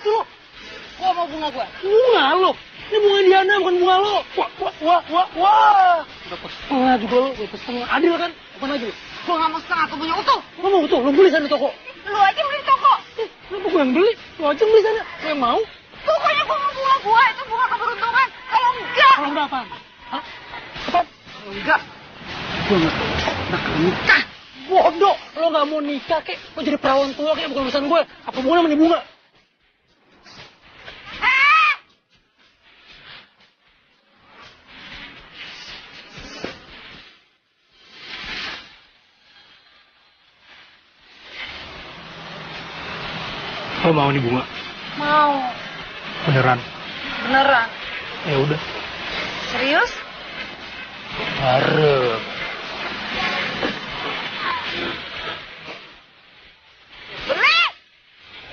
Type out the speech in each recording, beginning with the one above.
sih lo? Gua mau bunga gua. Bunga lo? Ini bunga Diana bukan bunga lo. Wah, wah, wah, wah, wah. Dapat setengah juga lo, dapat setengah. Adil kan? Bukan lagi lo. Gua nggak mau setengah, gua punya utuh. Lo mau tuh, lo beli sana toko. Lu aja beli toko. Eh, kenapa gue yang beli? Lo aja beli sana. Lo yang mau? Pokoknya gua mau bunga gua, itu bunga keberuntungan. Kalau enggak, Kalau enggak apa? Hah? Apa? kalau enggak, Gue nggak bakal nikah. Bodoh, lo nggak mau nikah kek? Lo jadi perawan tua kek bukan urusan gue. Apa hubungannya sama nih bunga? Lo mau nih bunga? mau. Beneran? Beneran. Ya udah. Serius? Harap. Beli!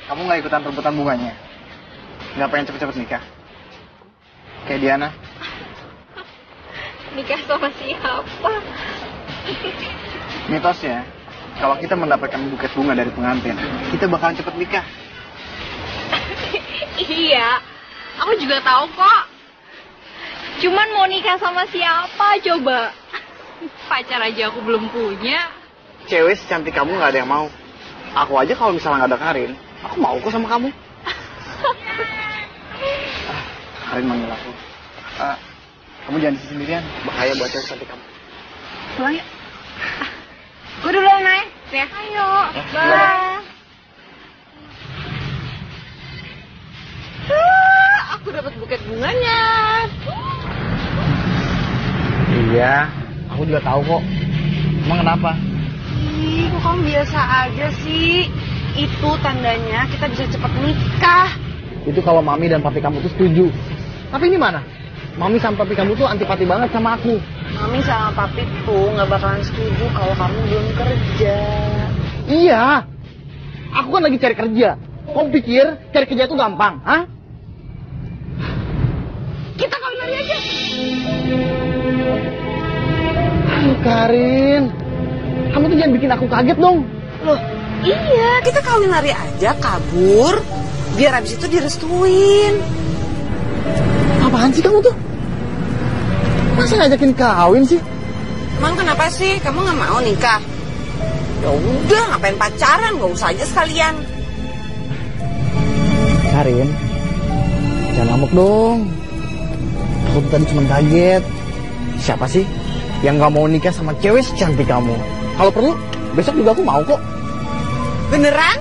Kamu nggak ikutan rebutan bunganya? Nggak pengen cepet-cepet nikah? Kayak Diana? Nikah sama siapa? Mitosnya, kalau kita mendapatkan buket bunga dari pengantin, kita bakalan cepet nikah. Iya, aku juga tahu kok. Cuman mau nikah sama siapa coba? Pacar aja aku belum punya. Cewek secantik kamu nggak ada yang mau. Aku aja kalau misalnya nggak ada Karin, aku mau kok sama kamu. Ah, Karin manggil aku. Ah, kamu jangan di sini sendirian, bahaya buat cewek cantik kamu. Pulang yuk. Gue duluan naik. Ya. Ayo. Ya, Bye. Aku dapat buket bunganya. Iya, aku juga tahu kok. Emang kenapa? Ih, kok kamu biasa aja sih? Itu tandanya kita bisa cepat nikah. Itu kalau mami dan papi kamu tuh setuju. Tapi ini mana? Mami sama papi kamu tuh antipati banget sama aku. Mami sama papi tuh nggak bakalan setuju kalau kamu belum kerja. Iya. Aku kan lagi cari kerja. Kamu pikir cari kerja itu gampang, hah? Lari aja. Karin. Kamu tuh jangan bikin aku kaget dong. Loh, iya, kita kawin lari aja, kabur. Biar abis itu direstuin. Apaan sih kamu tuh? Masa ngajakin kawin sih? Emang kenapa sih? Kamu nggak mau nikah? Ya udah, ngapain pacaran? Gak usah aja sekalian. Karin, jangan ngamuk dong. Aku tadi cuma kaget. Siapa sih yang nggak mau nikah sama cewek secantik kamu? Kalau perlu, besok juga aku mau kok. Beneran?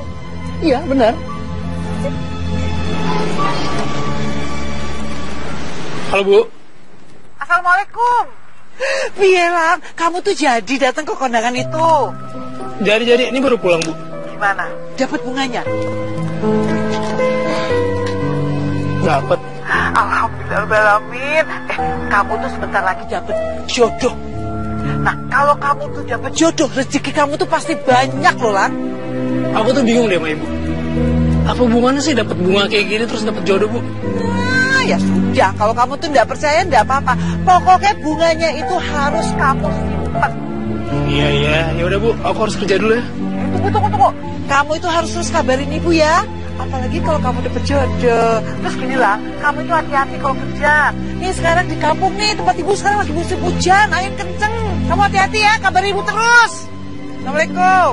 Iya, benar. Halo Bu. Assalamualaikum. Bilang, kamu tuh jadi datang ke kondangan itu. Jadi-jadi ini baru pulang Bu. Gimana? Dapat bunganya? Dapat. Alhamdulillahirobbilalamin. Eh, kamu tuh sebentar lagi dapat jodoh. Nah, kalau kamu tuh dapat jodoh, rezeki kamu tuh pasti banyak loh, Lan. Aku tuh bingung deh sama Ibu. Apa hubungannya sih dapat bunga kayak gini terus dapat jodoh Bu? Nah, ya sudah. Kalau kamu tuh nggak percaya, nggak apa-apa. Pokoknya bunganya itu harus kamu simpan. Iya iya, ya udah Bu, aku harus kerja dulu ya. Eh, tunggu, tunggu, tunggu. Kamu itu harus terus kabarin ibu ya. Apalagi kalau kamu dapet jodoh. Terus gini lah, kamu itu hati-hati kalau kerja. Nih sekarang di kampung nih, tempat ibu sekarang lagi musim hujan, angin kenceng. Kamu hati-hati ya, kabarin ibu terus. Assalamualaikum.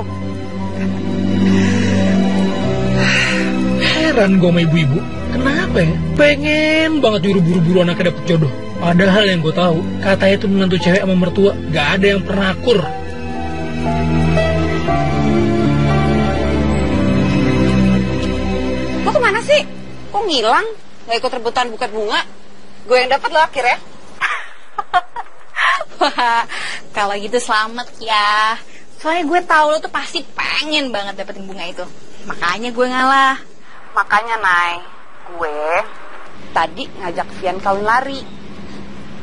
Heran gue sama ibu-ibu. Kenapa ya? Pengen banget nyuruh buru-buru anaknya dapet jodoh. Padahal yang gue tahu, katanya itu menantu cewek sama mertua. Gak ada yang pernah akur. Kok ngilang? Gak ikut rebutan buket bunga? Gue yang dapat lo akhirnya. Wah, kalau gitu selamat ya. Soalnya gue tahu lo tuh pasti pengen banget dapetin bunga itu. Makanya gue ngalah. Makanya, Nay, gue tadi ngajak Vian kawin lari.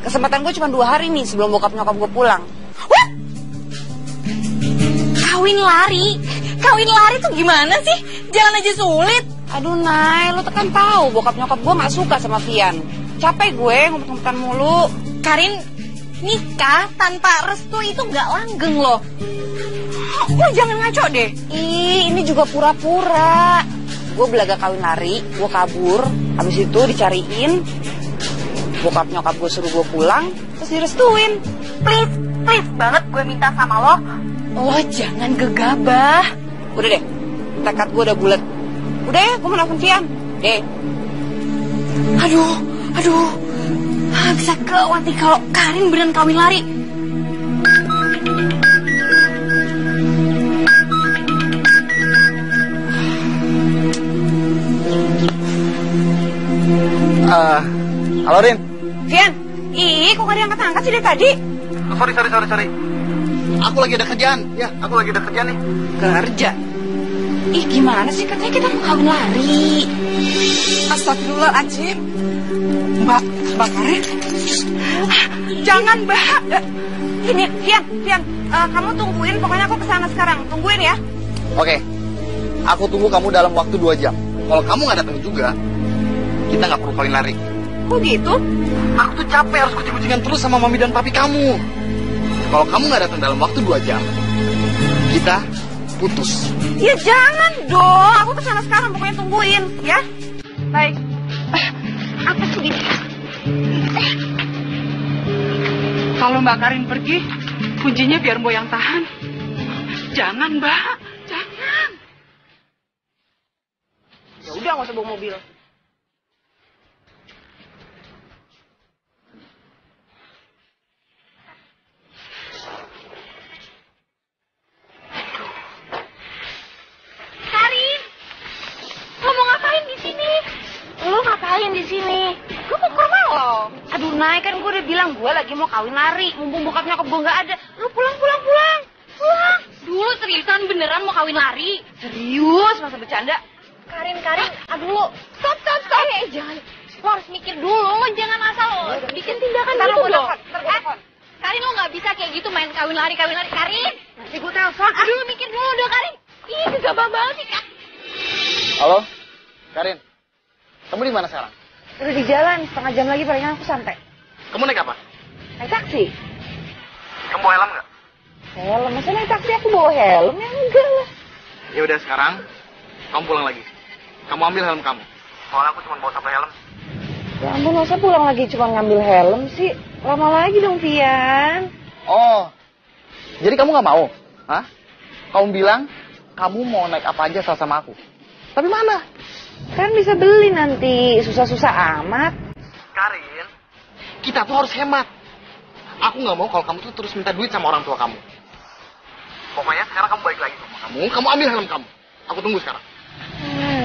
Kesempatan gue cuma dua hari nih sebelum bokap nyokap gue pulang. Wah! Kawin lari? Kawin lari tuh gimana sih? Jangan aja sulit. Aduh, Nay, lo tuh kan tahu bokap nyokap gue gak suka sama Vian. Capek gue ngumpet-ngumpetan mulu. Karin, nikah tanpa restu itu nggak langgeng loh. Lo jangan ngaco deh. Ih, ini juga pura-pura. gue belaga kawin lari, gue kabur, habis itu dicariin, bokap nyokap gue suruh gue pulang, terus direstuin. Please, please banget gue minta sama lo. Lo jangan gegabah. Udah deh, tekad gue udah bulat. Udah ya, gue mau nelfon Fian. Deh. Aduh, aduh. Ah, bisa gawat nih kalau Karin beneran kawin lari. Eh, halo Rin. Fian, ih kok gak diangkat-angkat sih dari tadi? Sorry, sorry, sorry, sorry. Aku lagi ada kerjaan. Ya, aku lagi ada kerjaan nih. Kerja. Ih gimana sih katanya kita mau kawin lari. Astagfirullahaladzim. Mbak, Mbak Karin. Jangan, Mbak. Ini, Fian, Fian, eh, kamu tungguin, pokoknya aku ke sana sekarang. Tungguin ya. Oke. Aku tunggu kamu dalam waktu dua jam. Kalau kamu nggak datang juga, kita nggak perlu kawin lari. Kok gitu? Aku tuh capek harus kucing-kucingan terus sama mami dan papi kamu. Kalau kamu nggak datang dalam waktu dua jam, kita putus. Ya jangan dong, aku ke sana sekarang, pokoknya tungguin, ya. Baik. Eh, Apa sih ini? Kalau Mbak Karin pergi, kuncinya biar Mbak yang tahan. Jangan, Mbak. Jangan. Ya udah, nggak usah bawa mobil. Karin, lo mau ngapain di sini? Lo ngapain di sini? Gue mau ke rumah lo. Aduh, Nay, kan gue udah bilang gue lagi mau kawin lari. Mumpung bokap nyokap gue nggak ada. Lu pulang, pulang, pulang. Pulang. Dulu seriusan beneran mau kawin lari. Serius, masa bercanda? Karin, Karin, aduh lo. Stop, stop, stop. Eh, jangan. Lo harus mikir dulu, lo jangan asal lo bikin tindakan Ntar gitu dong. Eh. Karin lo nggak bisa kayak gitu main kawin lari, kawin lari. Karin, Nanti gue telepon. Aduh lo mikir dulu dong Karin. Ih, gegabah banget sih, Kak. Halo, Karin. Kamu di mana sekarang? udah di jalan, setengah jam lagi palingan aku sampai. Kamu naik apa? Naik taksi. Kamu bawa helm nggak? Helm, masa naik taksi aku bawa helm? Ya enggak lah. Ya udah sekarang, kamu pulang lagi. Kamu ambil helm kamu. Soalnya aku cuma bawa satu helm. Ya ampun, masa pulang lagi cuma ngambil helm sih? Lama lagi dong, Pian. Oh, jadi kamu nggak mau? Hah? Kamu bilang kamu mau naik apa aja asal sama aku. Tapi mana? Kan bisa beli nanti, susah-susah amat. Karin, kita tuh harus hemat. Aku nggak mau kalau kamu tuh terus minta duit sama orang tua kamu. Pokoknya sekarang kamu balik lagi sama kamu. Kamu ambil helm kamu. Aku tunggu sekarang.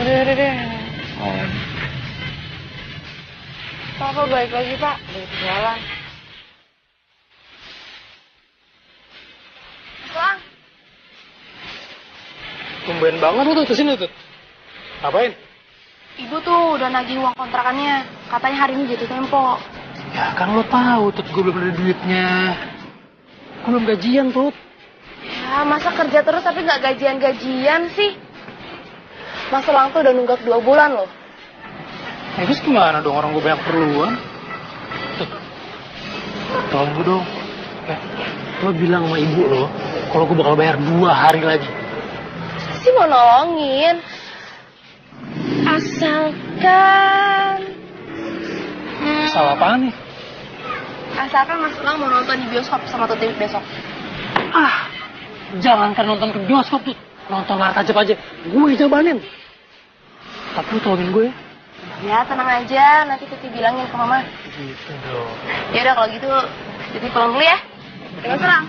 Udah, udah, udah. Oh. Papa balik lagi, Pak. Dari jalan. Pulang. Tumben banget lu tuh ke sini tuh. Ngapain? Ibu tuh udah nagih uang kontrakannya. Katanya hari ini jatuh tempo. Ya kan lo tahu tuh gue belum ada duitnya. Gue belum gajian tuh. Ya, masa kerja terus tapi nggak gajian-gajian sih? Mas Elang tuh udah nunggak dua bulan loh. Ya terus gimana dong orang gue banyak perluan? Tuh. Tolong gue dong. Eh, lo bilang sama ibu lo kalau gue bakal bayar dua hari lagi. Sih mau nolongin. Asalkan... Hmm, Salah apa nih? asalkan Mas Elang mau nonton di bioskop sama Tuti besok. Ah, jangankan nonton ke bioskop tuh. Nonton layar tajam aja. Gue jabanin. Tapi lo tolongin gue ya. Ya tenang aja, nanti Tuti bilangin ke Mama. Gitu dong. Ya udah kalau gitu, Tuti pulang dulu ya. Dengan serang.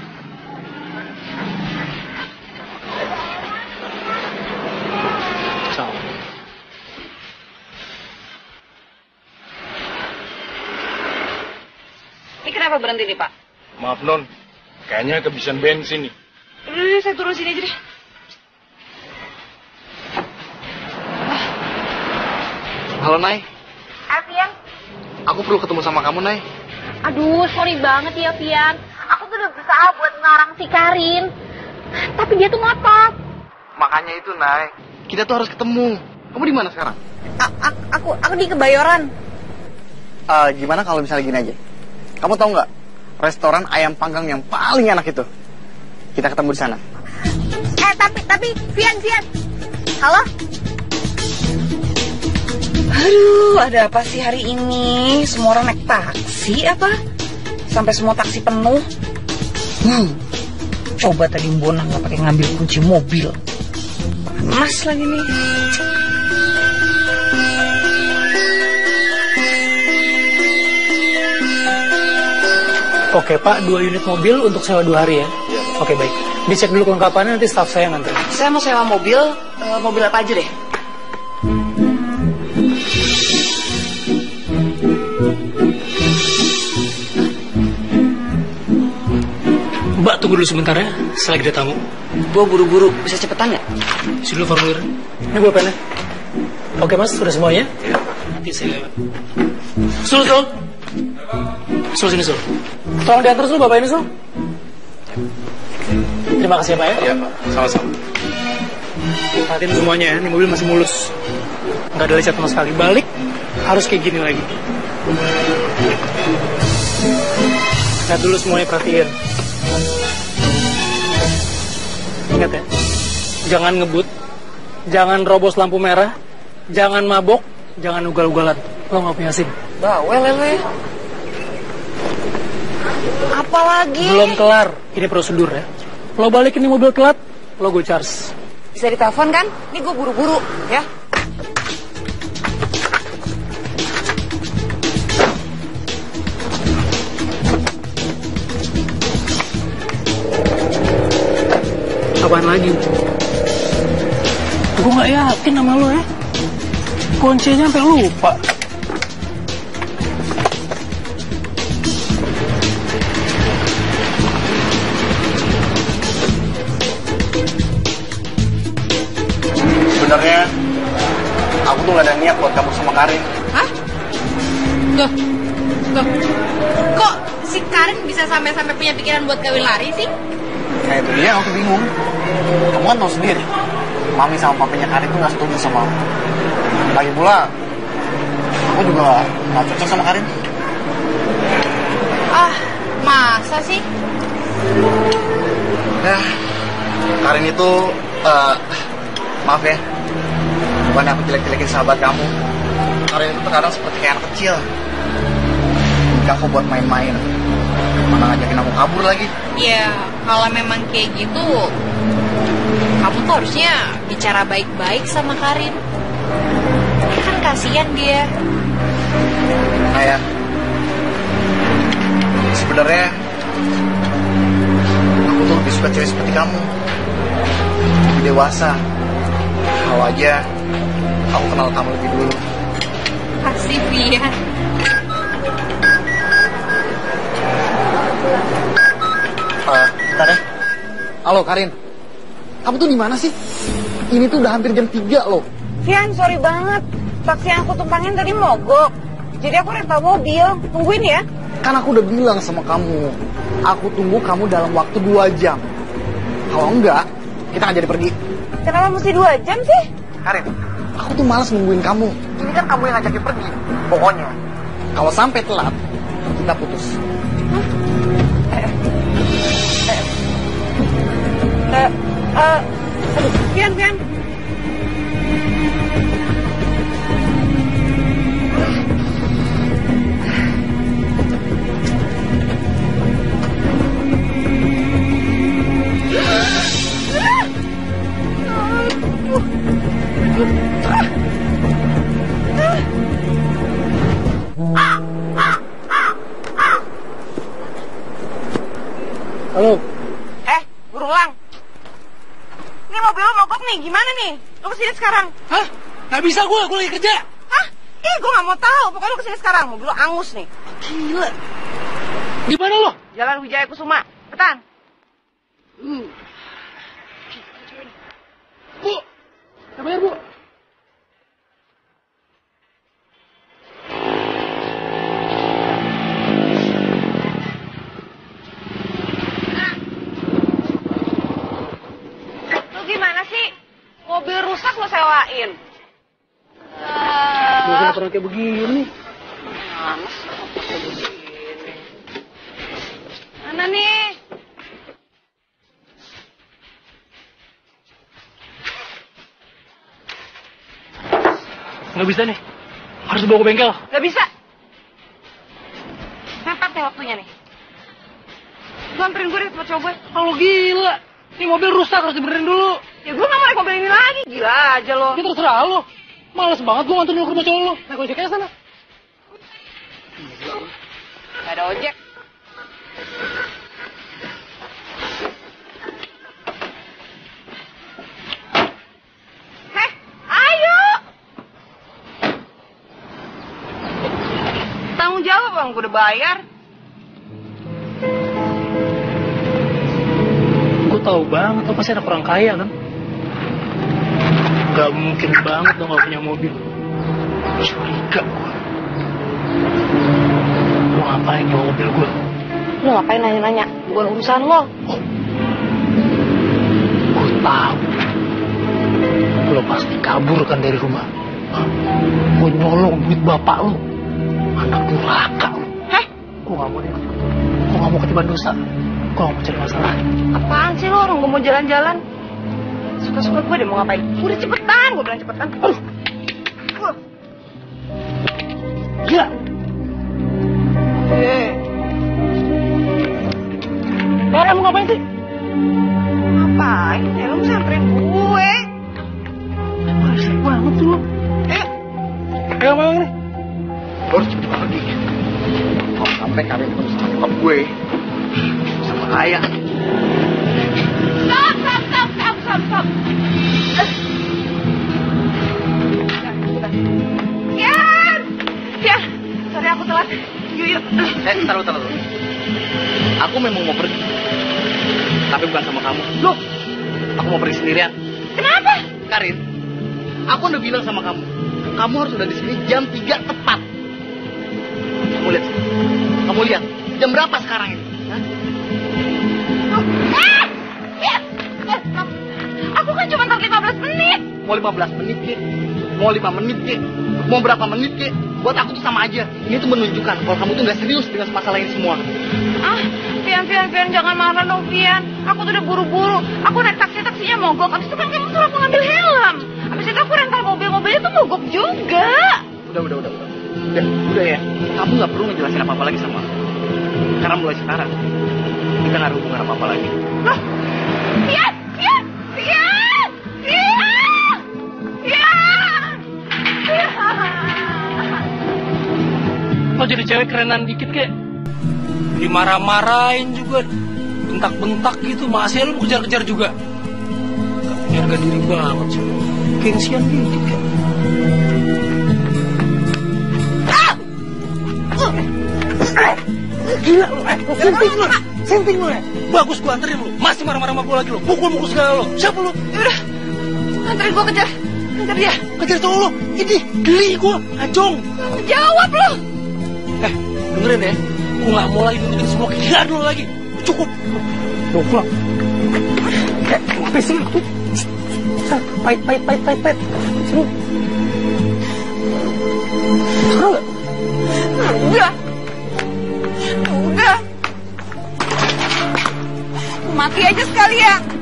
Ini kenapa berhenti nih, Pak? Maaf non, kayaknya kebiasaan bensin nih. Udah, udah, saya turun sini aja deh. Halo Nay, Alfian, aku perlu ketemu sama kamu Nay. aduh sorry banget ya Pian. Aku tuh udah berusaha buat ngarang si Karin. Tapi dia tuh ngotot. Makanya itu Nay, kita tuh harus ketemu. Kamu di mana sekarang? aku, aku di Kebayoran. Eh, gimana kalau misalnya gini aja? Kamu tahu nggak restoran ayam panggang yang paling enak itu? Kita ketemu di sana. Eh tapi tapi Pian Pian. Halo? Aduh, ada apa sih hari ini? Semua orang naik taksi apa? Sampai semua taksi penuh. Hmm. Coba tadi Mbona nggak pakai ngambil kunci mobil. Panas lagi nih. Oke Pak, dua unit mobil untuk sewa dua hari ya? Oke baik. Dicek dulu kelengkapannya nanti staff saya nganter. Saya mau sewa mobil, eh, mobil apa aja deh? Mbak tunggu dulu sebentar ya, saya lagi ada tamu. Gua buru-buru, bisa cepetan nggak? Isi dulu formulir. Ini pulpennya. Oke mas, sudah semuanya? Iya. Nanti saya... Sul, Sul. Sul, sini Sul. Tolong diantar Sul, Bapak ini Sul. Terima kasih ya Pak ya. Iya Pak, sama-sama. Perhatiin semuanya ya, ini mobil masih mulus. Nggak ada lecet sama sekali. Balik, harus kayak gini lagi. Lihat dulu semuanya perhatiin. Ingat ya, jangan ngebut, jangan robos lampu merah, jangan mabok, jangan ugal-ugalan. Lo nggak punya SIM. Bawel lele. Apalagi? Belum kelar, ini prosedur ya. Lo balikin ini mobil telat, lo gue charge. Bisa ditelepon kan? Ini gue buru-buru, ya. Apaan lagi? Gue nggak yakin sama lo ya. Kuncinya sampai lupa. Tuh gak ada niat buat kabur sama Karin. Hah? Loh, loh, kok si Karin bisa sampai-sampai punya pikiran buat kawin lari sih? Nah itu dia aku bingung. Kamu kan tahu sendiri, mami sama papanya Karin tuh gak setuju sama aku. Lagi pula, aku juga gak cocok sama Karin. Ah, masa sih? Ya, Karin itu, eh, maaf ya, bukan aku jelek-jelekin sahabat kamu. Karin itu terkadang seperti kayak anak kecil. Gak aku buat main-main. Mana ngajakin aku kabur lagi. Ya, kalau memang kayak gitu, kamu tuh harusnya bicara baik-baik sama Karin. Kan kasihan dia. Kayak sebenarnya aku tuh lebih suka cewek seperti kamu. Lebih dewasa. Kalau aja aku kenal kamu lebih dulu. Pasti dia. Eh, bentar ya. Halo Karin. Kamu tuh di mana sih? Ini tuh udah hampir jam 3 loh. Fian, sorry banget. Taksi yang aku tumpangin tadi mogok. Jadi aku rental mobil. Tungguin ya. Kan aku udah bilang sama kamu. Aku tunggu kamu dalam waktu 2 jam. Kalau enggak, kita nggak jadi pergi. Kenapa mesti dua jam sih? Karin, aku tuh malas nungguin kamu. Ini kan kamu yang ngajakin pergi. Pokoknya, kalau sampai telat, kita putus. Eh, eh, aduh, Fian, Fian. Halo, sekarang. hah? Nggak bisa gue, gue lagi kerja. Hah? Ih, gue gak mau tahu. Pokoknya lo ke sini sekarang. Mobil lo angus nih. Gila. Di mana lo? Jalan Wijaya Kusuma. Cepetan. Bu, ya bayar bu. Gimana sih? Mobil rusak lo sewain. Gue kenapa pernah kayak begini? Mana nih? Nggak bisa nih. Harus dibawa ke bengkel. Gak bisa. Mepet nih waktunya nih. Lu anterin gue di tempat cowok gue. Kalau gila. Ini mobil rusak harus dibenerin dulu. Ya gue gak mau naik mobil ini lagi. Gila aja lo. Ya terserah lo. Males banget gue nganterin lu ke rumah cowok lo. Naik ojek aja sana. Gak ada ojek. Tanggung jawab bang, gue udah bayar. Tahu banget lo pasti anak orang kaya kan. Gak mungkin banget lo gak punya mobil. Curiga gue. Lo ngapain nyawa mobil gue? Lu ngapain nanya-nanya? Bukan urusan lo. Gue tahu. Lo pasti kabur kan dari rumah. Gue nyolong duit bapak lo. Anak durhaka lo. Heh, Gue gak mau deh. Gue gak mau ketiban dosa. Gak mau cari masalah. apaan sih lo? Orang gue mau jalan-jalan. Suka-suka gue deh mau ngapain. Udah cepetan, gue bilang cepetan. Aduh. Mau berapa menit, Ki. Buat aku tuh sama aja. Ini tuh menunjukkan kalau kamu tuh nggak serius dengan masalah ini semua. Ah, Pian, Pian, Pian, jangan marah dong, Pian. Aku tuh udah buru-buru. Aku naik taksi, taksinya mogok. Abis itu kan kamu suruh aku ngambil helm. Abis itu aku rental mobil, mobilnya tuh mogok juga. Udah, udah, udah, udah. Udah, udah ya. Kamu nggak perlu ngejelasin apa-apa lagi sama aku. Karena mulai sekarang, kita nggak ada hubungan apa-apa lagi. Lo jadi cewek kerenan dikit kek. Dimarah-marahin juga. Bentak-bentak gitu. Masih lo mau kejar-kejar juga. Gak punya harga diri banget sih. Gengsian dikit kek. Gila lo, eh, senting lo, senting lo ya. Bagus gua anterin lo, masih marah-marah sama gua lagi lo, pukul-pukul segala lo. Siapa lo? Yaudah, anterin gua kejar, kejar dia. Kejar cowok lo, ini geli gua, acong. Jawab lo. Dengerin ya. Gue gak mau lagi nutupin semua kegilaan lo lagi. Cukup. Lo pulang. Apa sih itu? Pahit, pahit, pahit, pahit, pahit. Sini. Suka gak? Udah. Udah. Mati aja sekalian.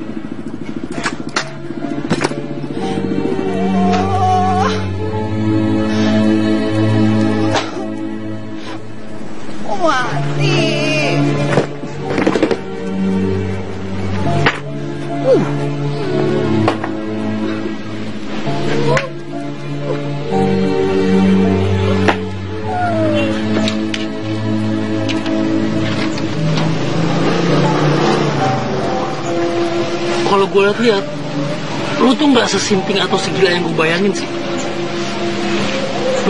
Lu tuh gak sesimping atau segila yang gue bayangin sih.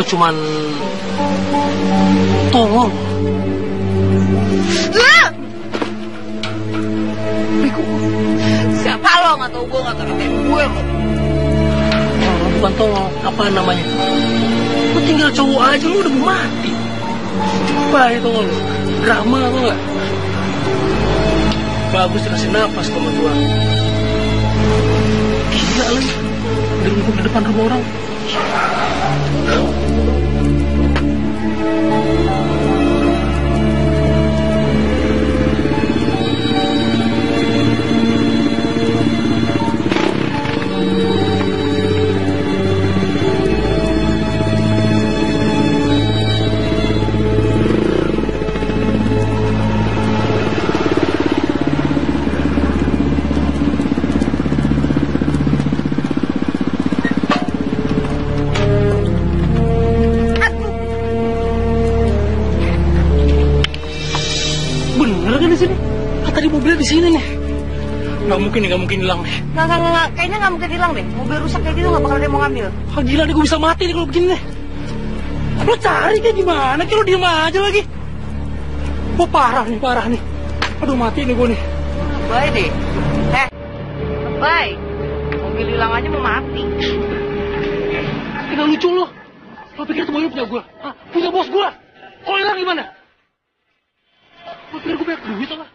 Lu cuman tolong. Ah! Siapa lo nggak tahu gue nggak tahu gue lo. Tolong, bukan tolong. Apa namanya? Lu tinggal cowok aja lu udah mau mati. Bahaya tau lu. Drama tau gak? Bagus dikasih nafas sama Tuhan. Ngumpul di depan rumah orang. Mungkin nih, nggak mungkin hilang nih. Nggak, nggak, nggak. Kayaknya nggak mungkin hilang deh. Mobil rusak kayak gitu nggak bakal ada yang mau ngambil. Ah, gila nih, gue bisa mati nih kalau begini nih. Lo cari kayak gimana? Kayak lo diem aja lagi. Wah parah nih, parah nih. Aduh mati nih gue nih. Baik deh. Eh, baik. Mobil hilang aja mau mati. Tinggal lucu lo. Lo pikir itu mobil punya gue? Hah? Punya bos gue? Kalau hilang gimana? Lo pikir gue banyak duit lah?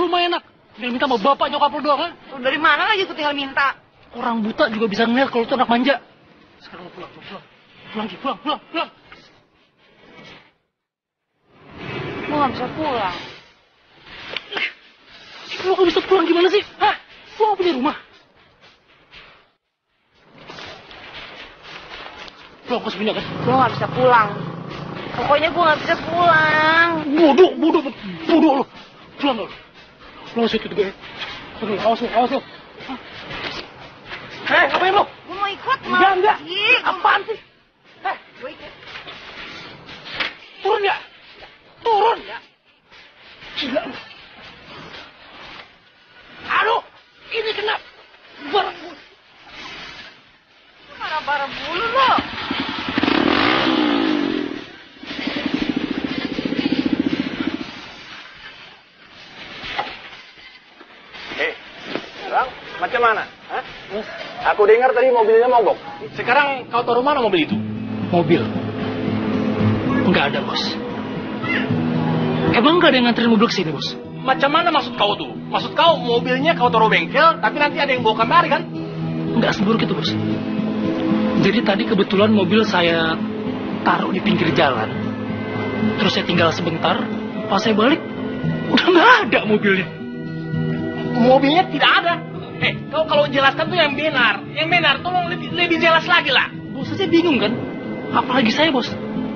Lo lumayan enak. Tinggal minta sama bapak nyokap lo doang kan? Lu dari mana lagi tuh tinggal minta? Orang buta juga bisa ngeliat kalau itu anak manja. Sekarang lo pulang, pulang. Pulang, Ki, pulang, pulang, pulang. Lu nggak bisa pulang. Lo gak bisa pulang gimana sih? Hah? Lo gak punya rumah? Lo gak punya kan? Gua nggak bisa pulang. Pokoknya gua nggak bisa pulang. Bodoh, bodoh, bodoh lo. Pulang lo. Lo situ juga ya. Oke, awas lo, awas lo. Hah? Eh, ngapain lo? Gua mau ikut mau. Enggak, enggak. Ih, Apaan sih? Eh, Gua ikut. turun ya? Turun ya? Gila. Aduh, ini kena barang gue. Mana barang bulu lo? Eh, Bang, macam mana? Hah? Aku dengar tadi mobilnya mogok. Sekarang kau taruh mana mobil itu? Mobil. Enggak ada, bos. Emang nggak ada yang nganterin mobil ke sini, bos? Macam mana maksud kau tuh? Maksud kau mobilnya kau taruh bengkel, tapi nanti ada yang bawa kemari kan? Enggak seburuk itu, bos. Jadi tadi kebetulan mobil saya taruh di pinggir jalan. Terus saya tinggal sebentar, pas saya balik, udah nggak ada mobilnya. Mobilnya tidak ada. Eh, kau kalau jelaskan tuh yang benar. Yang benar, tolong lebih, lebih jelas lagi lah. Bos aja bingung kan? Apalagi saya, bos.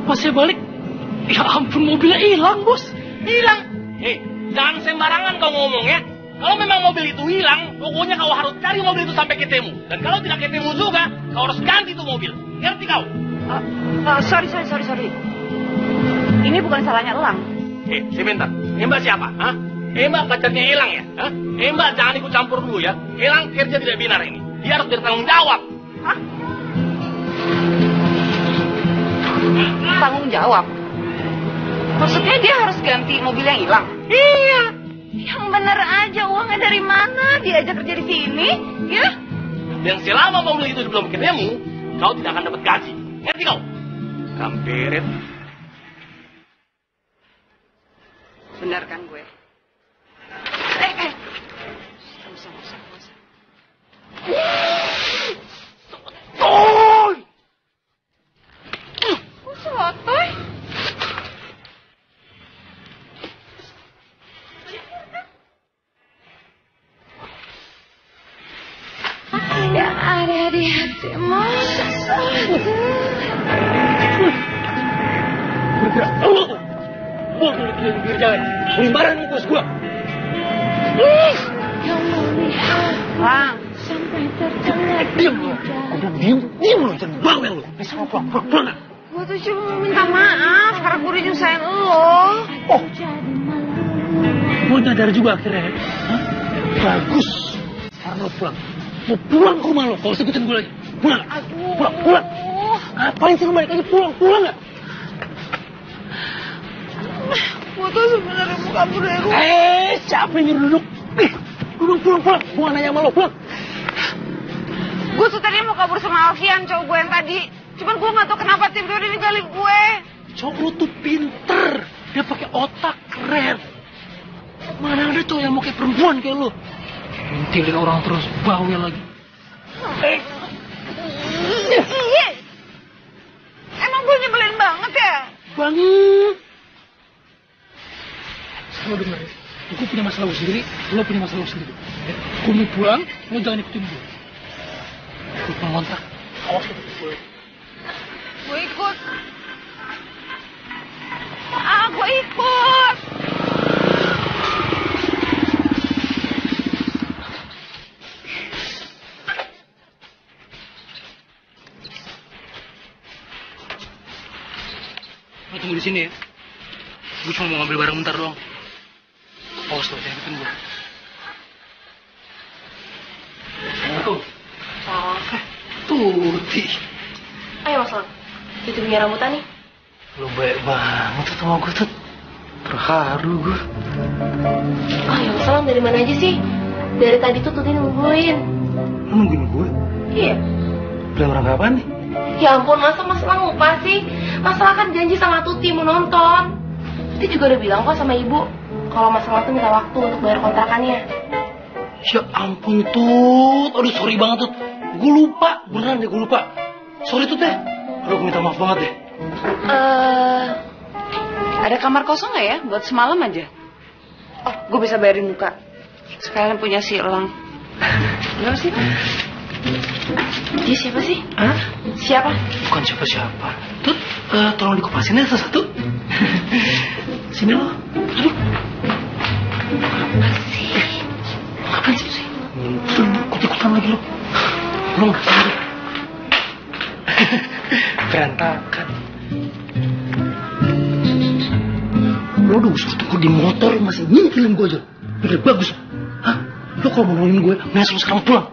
Pas saya balik, ya ampun mobilnya hilang, bos. Hilang. Eh, jangan sembarangan kau ngomong ya. Kalau memang mobil itu hilang, pokoknya kau harus cari mobil itu sampai ketemu. Dan kalau tidak ketemu juga, kau harus ganti tuh mobil. Ngerti kau? Ah, ah, sorry, sorry, sorry, sorry. Ini bukan salahnya elang. Eh, sebentar. Mbak siapa? Hah? Mbak pacarnya Elang ya? Hah? Mbak jangan ikut campur dulu ya. Elang kerja tidak benar ini. Dia harus bertanggung jawab. Tanggung jawab. Maksudnya dia harus ganti mobil yang hilang? Iya. Yang bener aja uangnya dari mana? Dia aja kerja di sini, ya? Dan selama mobil itu belum ketemu, kau tidak akan dapat gaji. Ngerti kau? Kamperet. Benar kan gue? Eh, eh. Nggak usah, nggak usah, gue tuh cuma mau minta maaf karena gue udah nyusahin lo. Oh, gue nyadar juga akhirnya. ya. Hah? Bagus. Sekarang lo pulang. Mau pulang ke rumah lo. Kalau usah ikutin gue lagi. Pulang. Pulang, pulang. Ngapain sih lo balik lagi? Pulang, pulang gak? Gue tuh sebenarnya kabur dari rumah. Eh, siapa yang nyuruh duduk? Nih, duduk pulang, pulang. Gue nanya sama lo, pulang. Gue tuh tadi mau kabur sama Alfian, cowok gue yang tadi. Cuman gue gak tau kenapa tiba-tiba dia ninggalin gue. Cowok lo tuh pinter. Dia pakai otak keren. Mana ada cowok yang mau kayak perempuan kayak lo. Ngintilin orang terus, bawel lagi. Eh, Iya. Emang gue nyebelin banget ya? banget. Lo denger ya, gue punya masalah gue sendiri, lo punya masalah lo sendiri. Ya, gue mau pulang, lo jangan ikutin gue. Gue pulang kontrak, awas lo Aku ikut. Lo tunggu di sini ya. Gue cuma mau ngambil barang bentar doang. Awas lo, jangan ikutin gue. Assalamualaikum. Salam. Tuti. Ayo Mas itu punya rambutan nih. Lu baik banget tuh sama gue tuh. Terharu gue. Oh ya Mas Lang dari mana aja sih? Dari tadi tuh Tuti nungguin. Lu nungguin gue? Iya. Dalam rangka apaan nih? Ya ampun masa Mas Lang lupa sih? Mas Lang kan janji sama Tuti mau nonton. Tuti juga udah bilang kok sama ibu kalau Mas Lang tuh minta waktu untuk bayar kontrakannya. Ya ampun Tut. Aduh sorry banget Tut. Gue lupa. Beneran deh gue lupa. Sorry Tut deh. Aduh gue minta maaf banget deh. Eh, ada kamar kosong nggak ya buat semalam aja? Oh, gue bisa bayarin muka. Sekalian punya si Elang. Kenapa sih? Dia siapa sih? Hah? Siapa? Bukan siapa-siapa. Tut, eh, tolong dikupasin ya satu-satu. Sini lo. Aduh. Apa sih? Ngapain sih? Ikut-ikutan lagi lo. Lo nggak tahu. Berantakan. Lo udah usah tunggu di motor lo masih nyingkilin gue aja. Udah bagus. Hah? Lo kalau mau nolongin gue, mendingan lo sekarang pulang.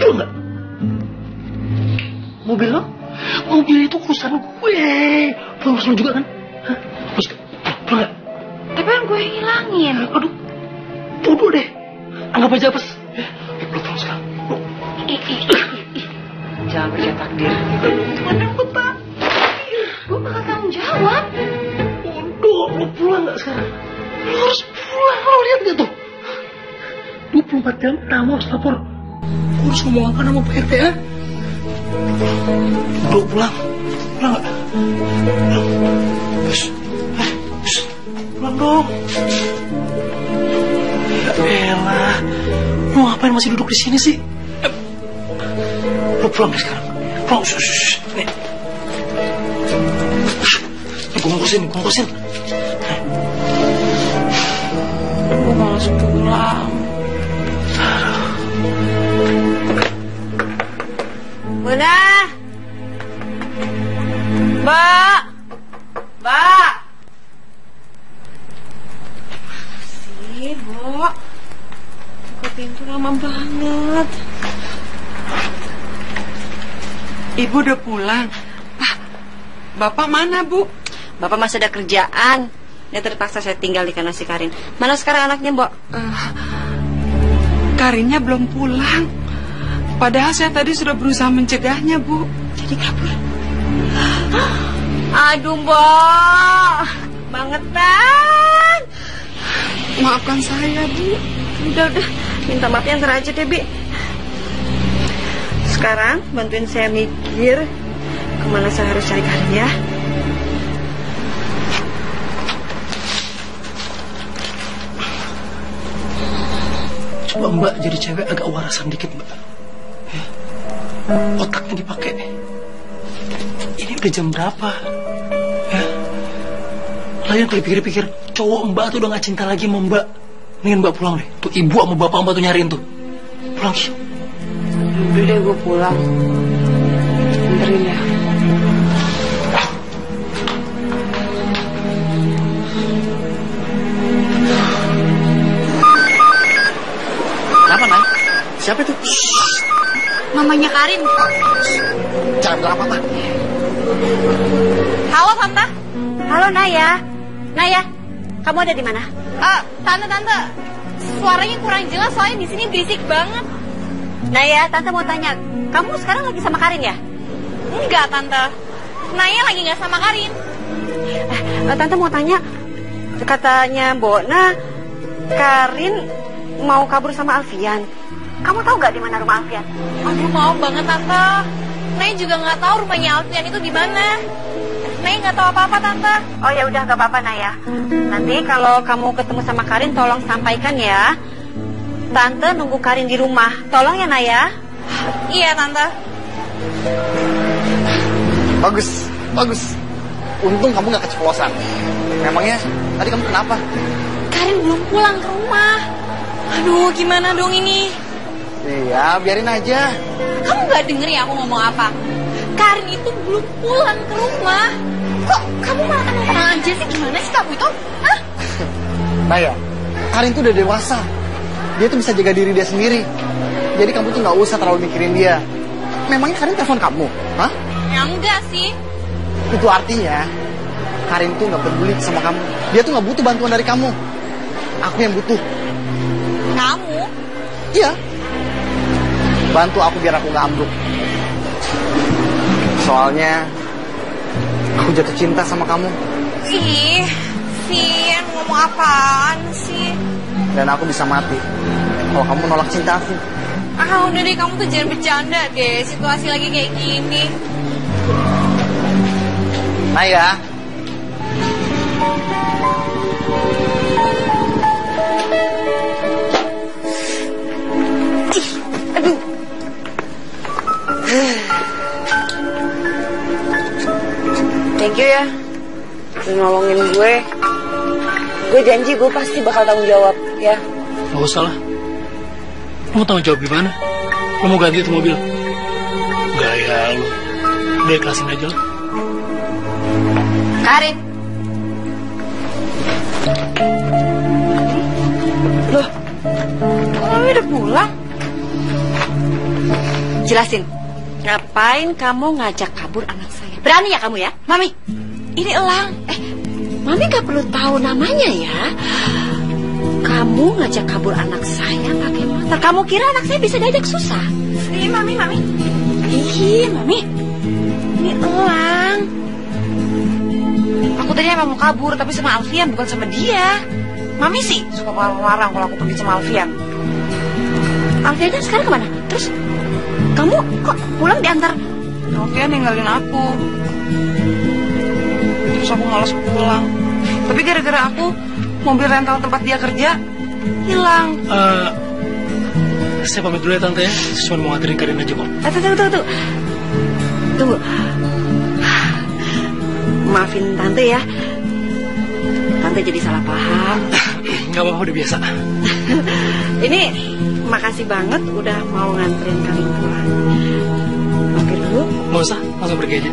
Pulang nggak? Mobil lo? Mobil itu urusan gue. Pulang urusan lo juga kan? Hah? Terus pulang nggak? Tapi kan gue yang ngilangin. Aduh, bodoh deh. Anggap aja apes. Eh, lo pulang sekarang. Lo. Jangan percaya takdir. Mana gue tak? Gue bakal tanggung jawab. Bodoh, lo pulang nggak sekarang? Lo harus pulang. Lo lihat nggak tuh? 24 jam tamu harus lapor. Gue harus ngomong apa sama Pak ya? Lo pulang. Pulang? Pulang. Bus. Eh. Pulang dong. Ya elah. Lo ngapain masih duduk di sini sih? Lo pulang deh sekarang. Pulang. Shh, shh. Nih. Gue ngursin, gue malas pulang. Bunda. Mbak. Mbak. Sih, Bu. Buka pintu lama banget. Ibu udah pulang. Ah, Bapak mana, Bu? Bapak masih ada kerjaan. Ya terpaksa saya tinggal di kanan si Karin. Mana sekarang anaknya, Mbok? Karinnya belum pulang. Padahal saya tadi sudah berusaha mencegahnya, Bu. Jadi kabur. Aduh, Mbak. Bangetan. Maafkan saya, Bu. Udah, udah. Minta maaf yang terakhir deh, Bi. Sekarang bantuin saya mikir ke mana saya harus cari Karin ya. Coba mbak jadi cewek agak warasan dikit mbak. Ya. Otaknya dipakai. Ini udah jam berapa? Ya. Lain kalau dipikir-pikir, cowok mbak tuh udah gak cinta lagi sama mbak. Mendingan mbak pulang deh. Tuh ibu sama bapak mbak tuh nyariin tuh. Pulang Ki. Udah deh, gue pulang. Benterin ya. Siapa itu? Mamanya Karin. Jangan bilang apa-apa. Halo Tante. Halo Naya. Naya, kamu ada di mana? Ah, tante tante. Suaranya kurang jelas soalnya di sini berisik banget. Naya, tante mau tanya, kamu sekarang lagi sama Karin ya? Enggak tante. Naya lagi nggak sama Karin. Eh, tante mau tanya, katanya Bona, Karin mau kabur sama Alfian. Kamu tahu nggak di mana rumah Alfian? Aduh mau banget tante. Naya juga nggak tahu rumahnya Alfian itu di mana. Naya nggak tahu apa-apa tante. Oh ya udah nggak apa-apa Naya. Nanti kalau kamu ketemu sama Karin tolong sampaikan ya. Tante nunggu Karin di rumah. Tolong ya Naya. Iya tante. Bagus, bagus. Untung kamu gak keceplosan. Memangnya tadi kamu kenapa? Karin belum pulang ke rumah. Aduh gimana dong ini? Iya, biarin aja. Kamu nggak denger ya aku ngomong apa? Karin itu belum pulang ke rumah. Kok kamu malah tenang-tenang aja sih? Gimana sih kamu itu? Hah? Naya, Karin tuh udah dewasa. Dia tuh bisa jaga diri dia sendiri. Jadi kamu tuh nggak usah terlalu mikirin dia. memangnya Karin telepon kamu? Hah? Ya enggak sih. Itu artinya Karin tuh nggak peduli sama kamu. Dia tuh nggak butuh bantuan dari kamu. Aku yang butuh. Kamu? Iya. Bantu aku biar aku nggak ambruk. Soalnya aku jatuh cinta sama kamu Ih, Vin, ngomong apaan sih? dan aku bisa mati kalau kamu nolak cinta aku. Ah, udah deh, kamu tuh jangan bercanda deh. Situasi lagi kayak gini. Naya, Thank you ya. Udah nolongin gue. Gue janji gue pasti bakal tanggung jawab ya. Gak usah lah. Lo mau tanggung jawab gimana? Lo mau ganti itu mobil? Gaya lo. Udah ikhlasin aja lo. Karin. Loh, kok udah pulang? Jelasin, ngapain kamu ngajak kabur anak saya? Berani ya kamu ya? Mami, ini Elang. Eh, Mami gak perlu tahu namanya ya. Kamu ngajak kabur anak saya pakai motor. Kamu kira anak saya bisa diajak susah? Ih, Mami, Mami. Ih, Mami. Ini Elang. Aku tadi emang mau kabur tapi sama Alfian bukan sama dia. Mami sih suka melarang kalau aku pergi sama Alfian. Alfian kan sekarang ke mana? Terus kamu kok pulang diantar? Alfian ninggalin aku. Terus aku malas pulang. Tapi gara-gara aku mobil rental tempat dia kerja hilang. Eh, saya pamit dulu ya tante ya. Cuma mau nganterin Karin aja kok. Eh, Tunggu, tunggu, tunggu. Tunggu. Maafin tante ya. Tante jadi salah paham. Gak apa-apa udah biasa. Ini makasih banget udah mau nganterin kalian pulang. Mampir dulu. Gak usah, langsung pergi aja.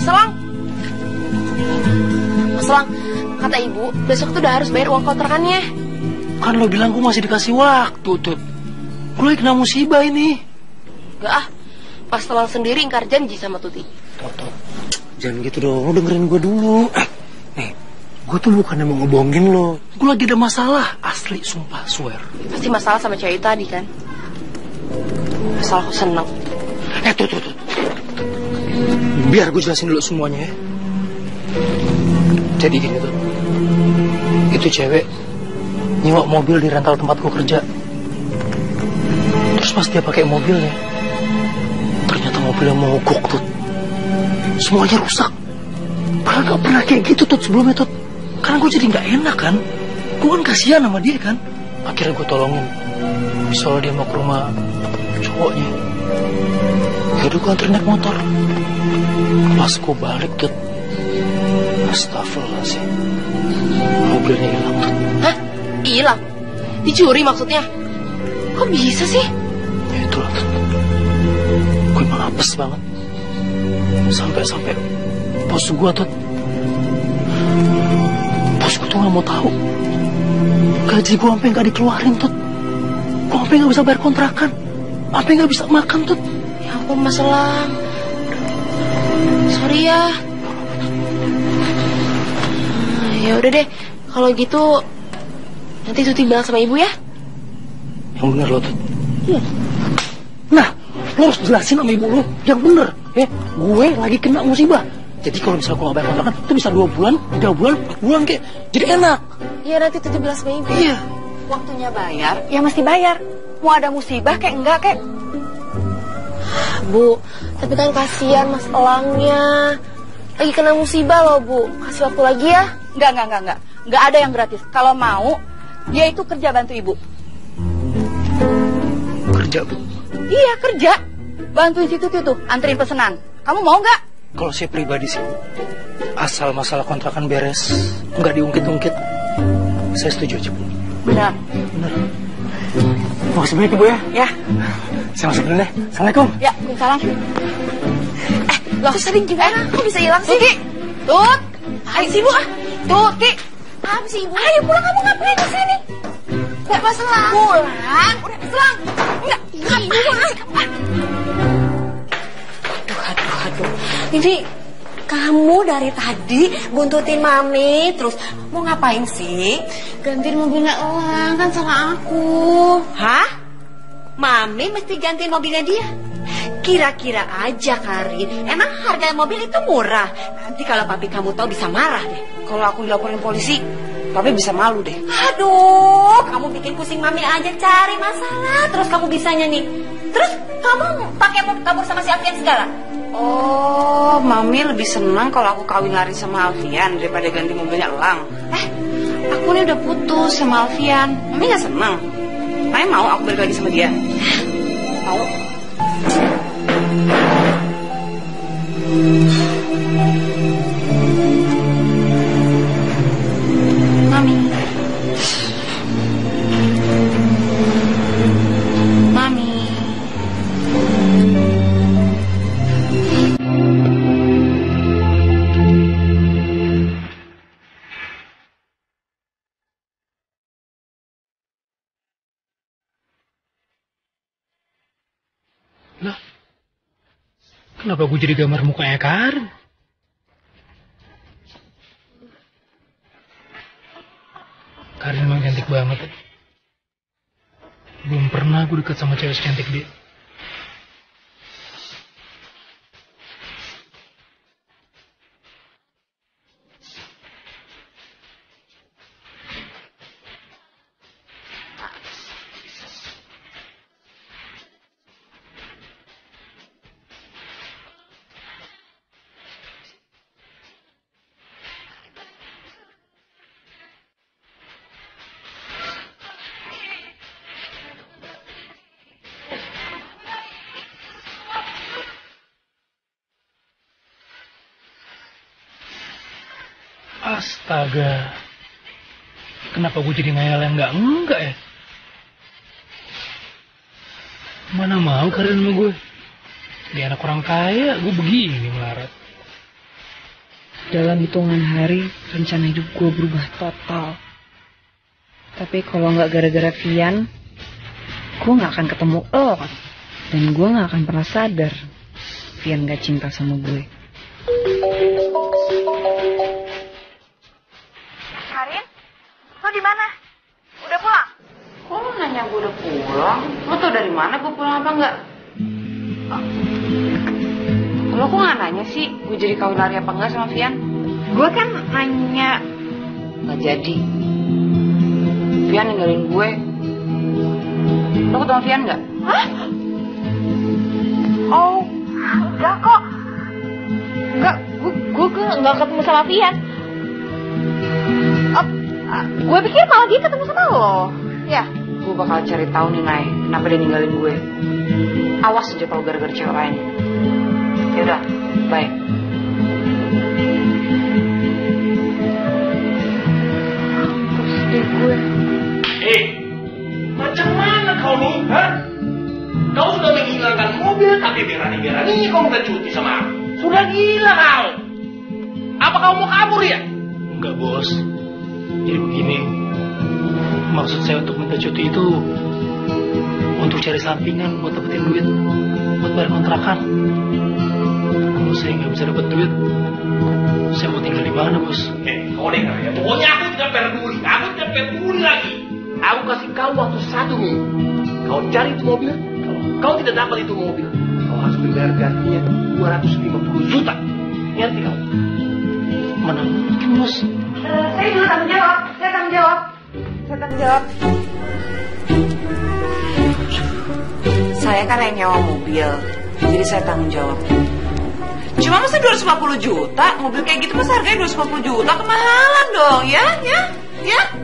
Selang. Selang, kata ibu, besok tuh udah harus bayar uang kontrakannya. Kan lo bilang gue masih dikasih waktu, Tut. Gue lagi kena musibah ini. Gak ah, pas Selang sendiri ingkar janji sama Tuti. Jangan gitu dong, lo dengerin gue dulu. Eh, nih, gue tuh bukannya mau ngebohongin lo. Gue lagi ada masalah, asli, sumpah, swear. Pasti masalah sama cewek tadi kan. Asal aku seneng. Eh, tuh, tuh, tuh. Biar gue jelasin dulu semuanya ya. Jadi gini tuh. Itu cewek nyewa mobil di rental tempat gue kerja. Terus pas dia pakai mobilnya, ternyata mobilnya mogok tuh. Semuanya rusak. Padahal gak pernah kayak gitu tuh sebelumnya tuh. Karena gue jadi nggak enak kan. Gue kan kasihan sama dia kan. Akhirnya gue tolongin. Soalnya dia mau ke rumah cowoknya. Yaudah gue anterin naik motor. Pas gue balik tuh. Astagfirullahaladzim. Mobilnya hilang tuh. Hah? Hilang? Dicuri maksudnya? Kok bisa sih? Ya itulah tuh. Gue emang apes banget. Sampai-sampai bos gue tuh. Bos gue tuh gak mau tahu. Gaji gue sampai gak dikeluarin tuh. Gue sampai gak bisa bayar kontrakan. Sampai gak bisa makan tuh. Ya ampun Mas Elang. Sorry ya. Ya udah deh, kalau gitu nanti Tuti bilang sama ibu ya. Yang bener lo tuh. Nah, lo harus jelasin sama ibu lo yang bener. Ya, gue lagi kena musibah. Jadi kalau misalnya gue gak bayar kontrakan, itu bisa dua bulan, tiga bulan, empat bulan kayak. Jadi enak. Iya nanti Tuti bilang sama ibu. Iya. Waktunya bayar, ya mesti bayar. Mau ada musibah kayak enggak kayak. Bu, tapi kan kasihan Mas Elangnya. Lagi kena musibah loh Bu. Kasih waktu lagi ya. Enggak, enggak, enggak, enggak. Enggak ada yang gratis. Kalau mau, dia itu kerja bantu ibu. Kerja, Bu. Iya, kerja. Bantuin situ tuh, anterin pesanan. Kamu mau nggak? Kalau saya pribadi sih, asal masalah kontrakan beres, nggak diungkit-ungkit, saya setuju aja, Bu. Benar. Bener. Makasih banyak, Bu ya. Ya. Saya masuk dulu deh. Assalamualaikum. Ya, salam. Eh, loh, sering gimana? Kok bisa hilang sih? Tuti. Tut. Ayo sih, Bu. ah. Tuti. Apa sih ibu? Ayo pulang kamu ngapain di sini? Gak pas selang. Pulang. Udah selang. Enggak. Aduh, aduh, aduh. Ini kamu dari tadi buntutin mami terus mau ngapain sih? Gantiin mobilnya Elang, kan salah aku. Hah? Mami mesti gantiin mobilnya dia? Kira-kira aja Karin, emang harga mobil itu murah. Nanti kalau papi kamu tahu bisa marah deh. Kalau aku dilaporin polisi, Papi bisa malu deh. Aduh, kamu bikin pusing mami aja cari masalah. Terus kamu bisanya nih. Terus kamu pakai mau kabur sama si Alfian segala. Oh, Mami lebih senang kalau aku kawin lari sama Alfian daripada ganti mobilnya Elang. Eh, aku ini udah putus sama Alfian. Mami gak senang. Mami mau aku balik lagi sama dia. Mau? Kenapa gue jadi gambar mukanya Karin? Karin memang cantik banget. ya. Belum pernah gue deket sama cewek secantik dia. Astaga. Kenapa gue jadi ngayal yang enggak enggak ya? Mana mau Karin sama gue? Dia anak orang kaya, gue begini melarat. Dalam hitungan hari, rencana hidup gue berubah total. Tapi kalau nggak gara-gara Vian, gue nggak akan ketemu lo. Dan gue nggak akan pernah sadar Vian gak cinta sama gue. Gue jadi kawin lari apa enggak sama Vian? Gue kan nanya Nggak jadi. Vian ninggalin gue. Lo ketemu Vian nggak? Hah? Oh, enggak kok. Enggak, gue gue enggak ketemu sama Vian. Oh, ah, gue pikir malah dia ketemu sama lo. Ya, Gue bakal cari tahu nih Nay, kenapa dia ninggalin gue. Awas aja kalau gara-gara cewek lain. Yaudah, bye. Eh, macam mana kau nih, ha? Kau sudah menghilangkan mobil, tapi berani-berani kau minta cuti sama aku. Sudah gila kau. Apa kau mau kabur ya? Enggak bos. Jadi begini. Maksud saya untuk minta cuti itu untuk cari sampingan buat dapetin duit buat bayar kontrakan. Kalau saya nggak bisa dapet duit, saya mau tinggal di mana bos? Eh, kau dengar ya. Pokoknya aku tidak peduli. Peduli lagi. Aku kasih kau waktu satu minggu. Kau cari itu mobil. Kalau kau tidak dapat itu mobil, kau harus membayar gantinya 250 juta. Ngerti kau? Mana mungkin bos? saya dulu tanggung jawab. Saya tanggung jawab. Saya tanggung jawab. Saya kan yang nyawa mobil, jadi saya tanggung jawab. Cuma masa 250 juta? Mobil kayak gitu masa harganya 250 juta? Kemahalan dong, ya? Ya? Ya?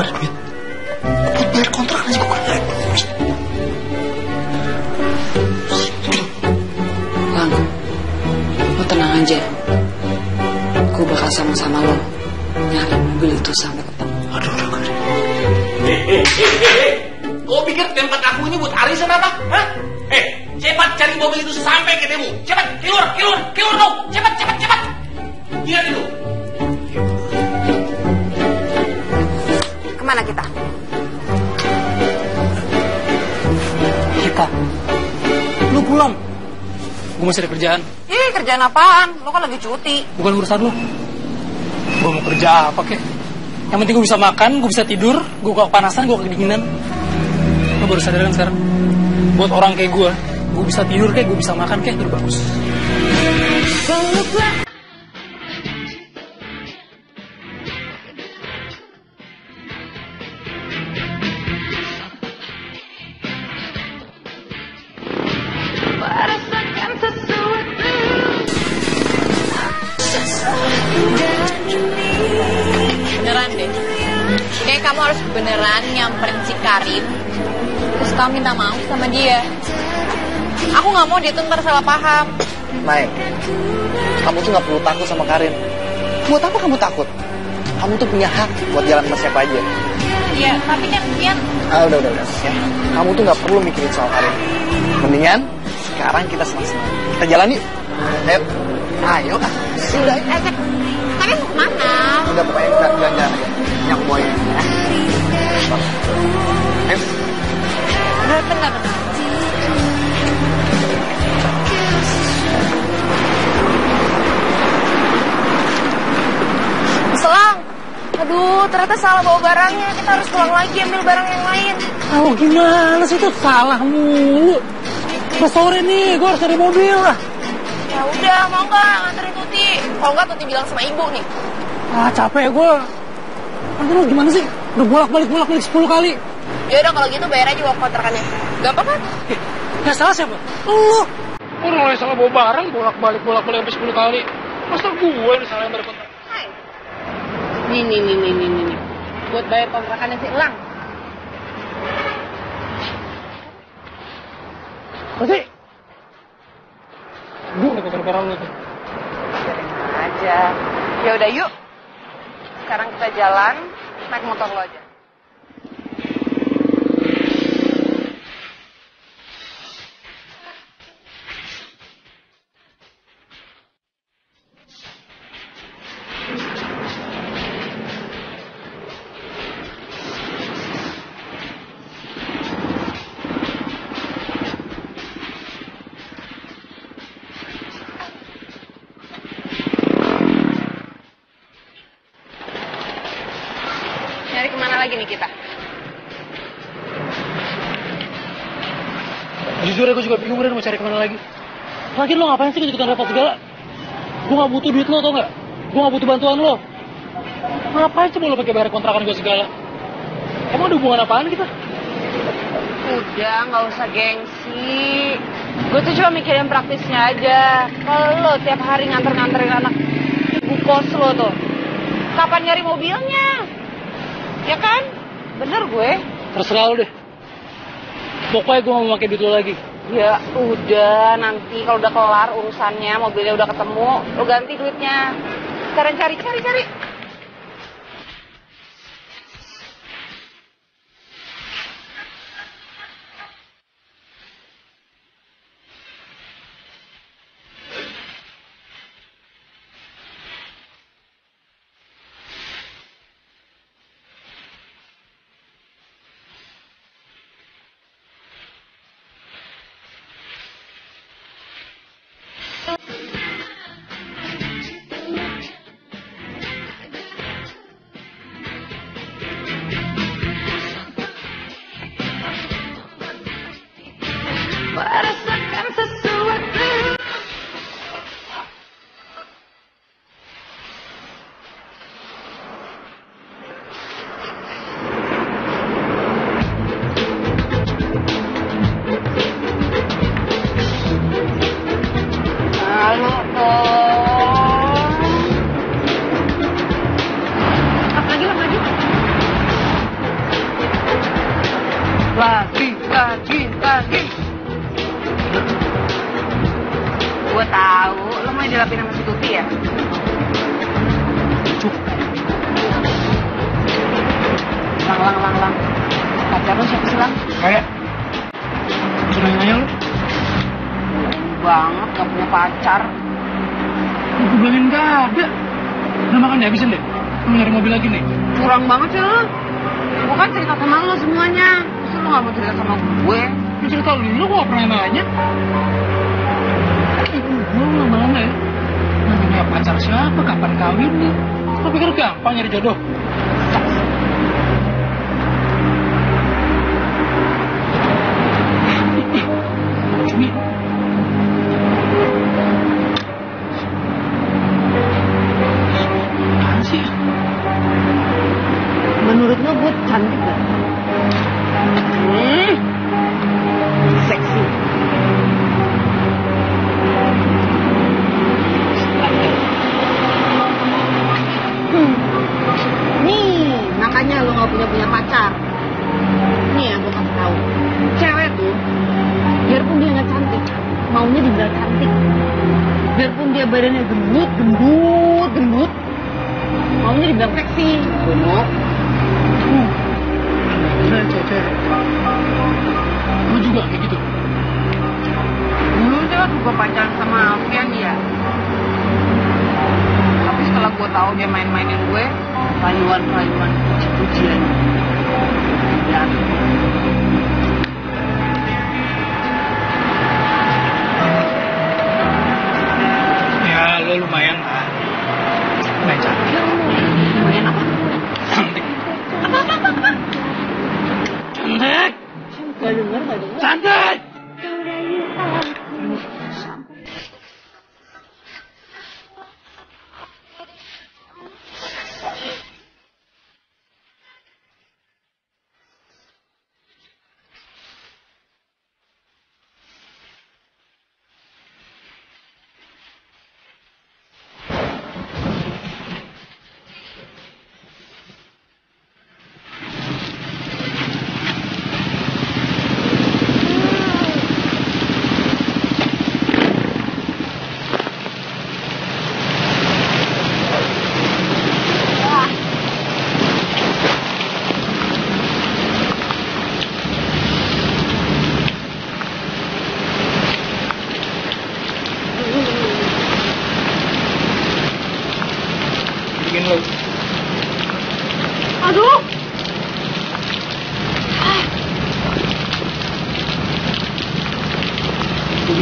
gue ada duit? Buat bayar kontrak aja gue gak ada duit. Lang, lo tenang aja. Gue bakal sama-sama lo nyari mobil itu sampai ketemu. Aduh, udah gak ada. Kau pikir tempat aku ini buat arisan apa? Hah? Eh, cepat cari mobil itu sampai ketemu. Cepat, keluar, keluar, keluar dong. Cepat, cepat, cepat. Lihat itu. Ke mana kita? Kita. Lu pulang. Gue masih ada kerjaan. Ih, kerjaan apaan? Lo kan lagi cuti. Bukan urusan lu. Gue mau kerja apa kek? Yang penting gue bisa makan, gue bisa tidur, gue gak kepanasan, gue gak kedinginan. Lo baru sadar kan sekarang? Buat orang kayak gue, gue bisa tidur kayak, gue bisa makan kayak, itu udah bagus. Nggak mau dia tuh ntar salah paham. Mai, kamu tuh nggak perlu takut sama Karin. Buat apa kamu takut? Kamu tuh punya hak buat jalan sama siapa aja. Iya, tapi kan dia Ah, udah, udah, udah. Ya. Kamu tuh nggak perlu mikirin soal Karin. Mendingan sekarang kita senang-senang. Kita jalan yuk. Ayo. Ayo. ah. Sudah. Eh, Cek, tapi mau ke mana? Udah pokoknya kita jalan-jalan aja. Yang boy. Ya. Ayo. Bener, bener, Selang. Aduh, ternyata salah bawa barangnya. Kita harus pulang lagi ambil barang yang lain. Oh gimana sih itu salah mulu. Udah sore nih, gue harus cari mobil lah. Ya udah, mau nggak nganterin Tuti? Kalau nggak Tuti bilang sama ibu nih. Ah capek gue. Nanti lu gimana sih? Udah bolak-balik bolak-balik 10 kali. Ya udah kalau gitu bayar aja uang kontrakannya. Gampang kan? Ya salah siapa? Lu. Orang yang salah bawa barang bolak-balik bolak-balik sampai 10 kali. Masa gue yang salah yang berkontrak? Hai. Nih, nih, nih, nih, nih, nih. Buat bayar kontrakannya si Elang. Pasti. Gue udah gara-gara lu tuh. aja. Ya udah yuk. Sekarang kita jalan naik motor lo aja. Lagi lo ngapain sih ikutan repot segala? Gue gak butuh duit lo tau gak? Gue gak butuh bantuan lo. Ngapain coba lo pakai bayar kontrakan gue segala? Emang ada hubungan apaan kita? Udah, nggak usah gengsi. Gue tuh cuma mikirin praktisnya aja. Kalau lo tiap hari nganter-nganterin anak ibu kos lo tuh, kapan nyari mobilnya? Ya kan? Bener gue. Terserah lo deh. Pokoknya gue gak mau pakai duit lo lagi. Ya udah, nanti kalau udah kelar urusannya, mobilnya udah ketemu, lo ganti duitnya. Sekarang cari, cari, cari.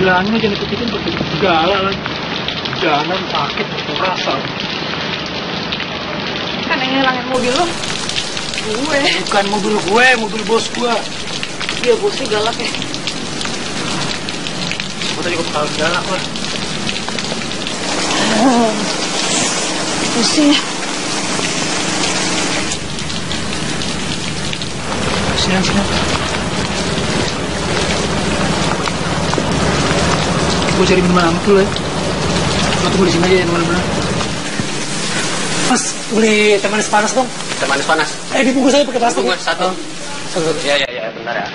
bilangnya jangan ikutin berpikir segala lagi. Jangan sakit merasa kan yang ngilangin mobil lo gue. Bukan mobil gue mobil bos gue. Iya bosnya galak ya. Gue tadi kok kepala galak lah pusing ya. Sinan. gue cari minuman ampul ya lo tunggu di sini aja ya teman-teman mas beli teman manis panas dong teman manis panas? Eh dibungkus aja pakai plastik bungkus satu. Oh. satu Iya, iya, ya bentar ya.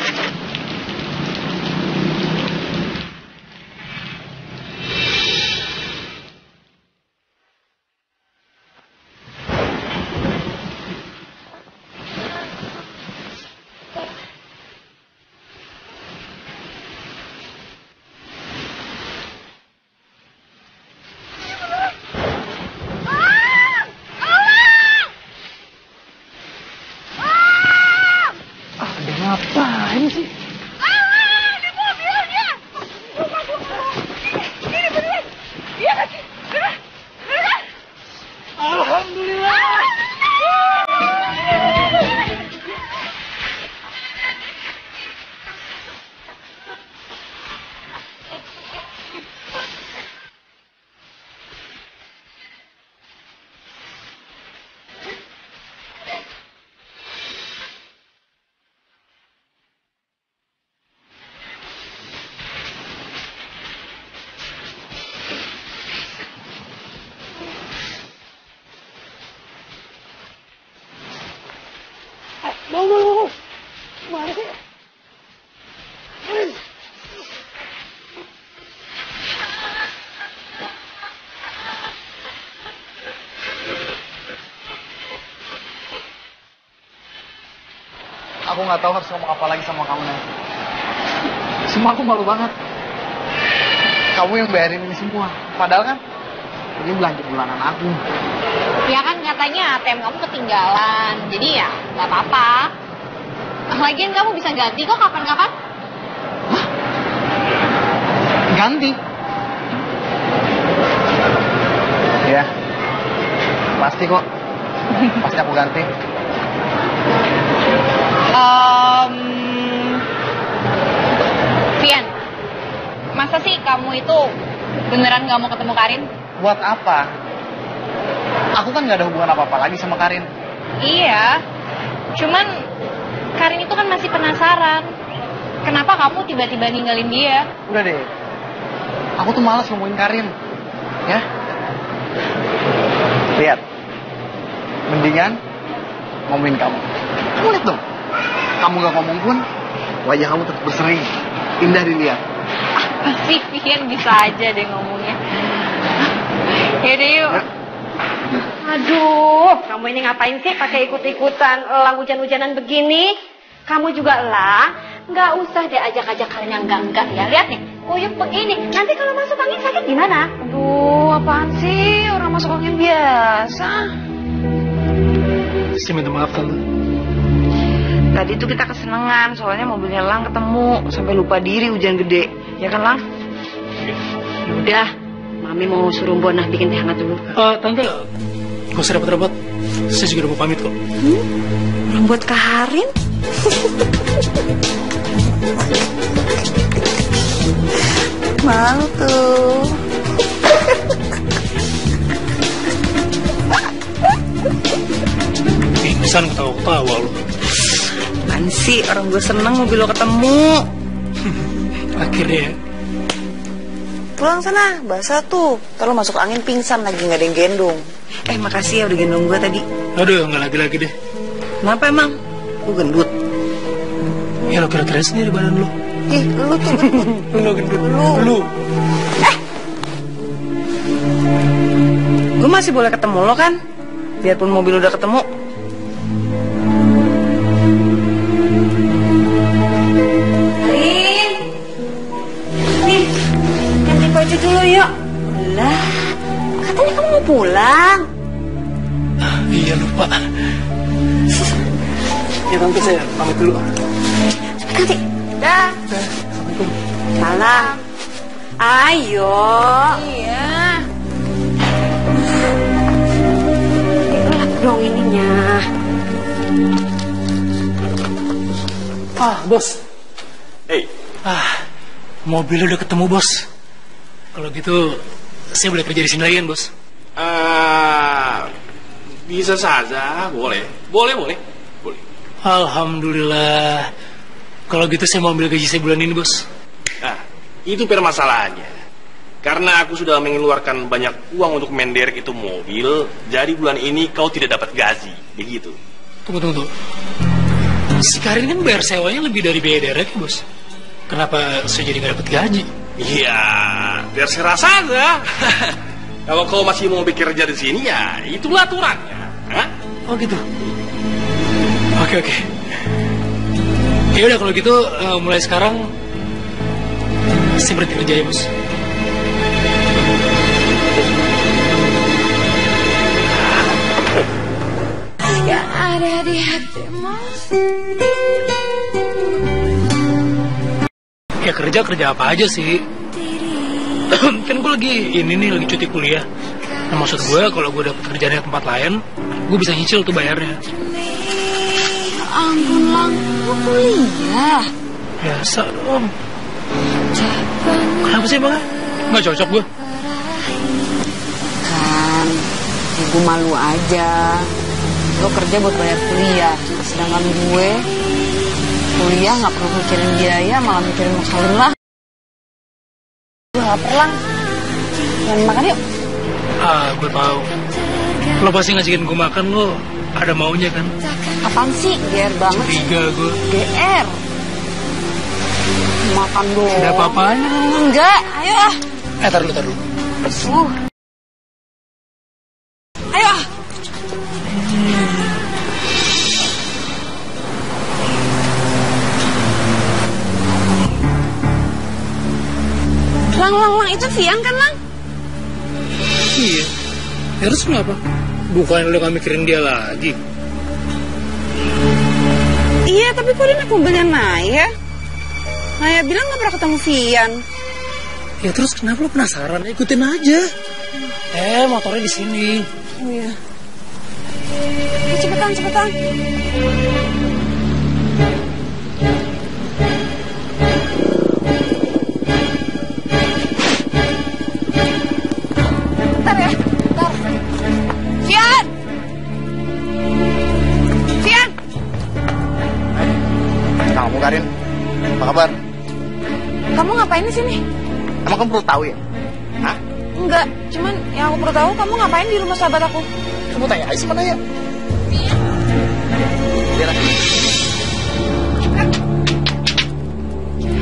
Nggak tahu harus ngomong apa lagi sama kamu nanti. Semua aku malu banget. Kamu yang bayarin ini semua. Padahal kan ini belanja bulanan aku. Ya kan katanya ATM kamu ketinggalan. Jadi ya nggak apa-apa. Lagian kamu bisa ganti kok kapan-kapan. Ganti. Ya. Pasti kok. Pasti aku ganti. Em, Vian, masa sih kamu itu beneran gak mau ketemu Karin? Buat apa? Aku kan nggak ada hubungan apa-apa lagi sama Karin. Iya, cuman Karin itu kan masih penasaran. Kenapa kamu tiba-tiba ninggalin dia? Udah deh. Aku tuh malas ngomongin Karin. Ya. Lihat. Mendingan ngomongin kamu. Kamu lihat dong. Kamu gak ngomong pun, wajah kamu tetap berseri. Indah dilihat. Pasti Vian bisa aja deh ngomongnya. Yaudah yuk. Aduh, kamu ini ngapain sih pakai ikut-ikutan elang hujan-hujanan begini? Kamu juga lah, nggak usah deh ajak-ajak kalian yang enggak-enggak ya. Lihat nih, kuyuk begini. Nanti kalau masuk angin sakit gimana? Aduh, apaan sih? Orang masuk angin biasa. Saya minta maaf tante. Tadi tuh kita kesenangan, soalnya mobilnya Lang ketemu. Sampai lupa diri hujan gede. Ya kan, Lang? Udah, Mami mau suruh Bonah bikin teh hangat dulu. Eh, tante, gak usah repot-repot. Saya juga udah mau pamit kok. Orang buat Karin? Malu tuh. Pingsan ketawa-ketawa lu. Apaan sih? Orang gue seneng mobil lo ketemu. Akhirnya ya. Pulang sana, basah tuh. Lo masuk angin pingsan lagi nggak ada yang gendong. Eh, makasih ya udah gendong gue tadi. Aduh, nggak lagi-lagi deh. Kenapa emang? Lu gendut. Ya lo kira-kira sendiri badan lo. Ih, lu tuh gendut. Lu gendut. Lu. Lu. Gue masih boleh ketemu lo kan? Biarpun mobil udah ketemu. Dulu yuk. Lah, katanya kamu mau pulang. Iya lupa. Ya tante saya pamit dulu. Ganti. Dah. Salam. Ayo. Iya. Gelap dong ininya. Ah, bos. Hei, Ah, mobil udah ketemu bos. Kalau gitu, saya boleh kerja di sini lagi kan bos? ah, bisa saja, boleh. Boleh, boleh. Boleh. Alhamdulillah. Kalau gitu saya mau ambil gaji saya bulan ini bos. Nah, itu permasalahannya. Karena aku sudah mengeluarkan banyak uang untuk menderek itu mobil, jadi bulan ini kau tidak dapat gaji. Begitu. Tunggu, tunggu, tunggu. Si Karin kan bayar sewanya lebih dari biaya derek bos. Kenapa saya jadi nggak dapat gaji? Iya, biar saya rasa aja. Kalau kau masih mau bekerja di sini, ya itulah aturannya. Hah? Oh gitu. Oke oke. Ya udah kalau gitu eh, mulai sekarang saya berhenti kerja ya bos. Ya kerja kerja apa aja sih? kan gue lagi ini nih lagi cuti kuliah. Nah, maksud gue kalau gue dapet kerjaan di tempat lain, gue bisa nyicil tuh bayarnya. Ampun lang, lu kuliah. Biasa dong. Kenapa sih bang? Nggak cocok gue. Kan, ibu malu aja. Lo kerja buat bayar kuliah, sedangkan gue kuliah nggak perlu mikirin biaya, malah mikirin masalah lah. Gue lapar lang. Yang makan yuk. Ah, gue tahu. Lo pasti ngajakin gue makan lo ada maunya kan? Apaan sih? GR banget. Curiga gue. GR. Makan dong. Ada apa-apanya. Enggak, ayo ah. Eh, taruh dulu, taruh dulu. Uh. Ayo ah. Lang, lang, lang, itu Vian kan, Lang? Iya. Ya, terus kenapa? Bukannya lo gak mikirin dia lagi? Iya, tapi kok dia naik mobilnya Naya? Naya bilang gak pernah ketemu Vian. Ya terus kenapa lo penasaran? Ikutin aja. Eh, motornya di sini. Oh iya. Eh, cepetan, cepetan. Ngapain di sini? Emang kamu perlu tahu ya? Hah? Enggak, cuman yang aku perlu tahu kamu ngapain di rumah sahabat aku? Kamu tanya aja sama Naya. Biar.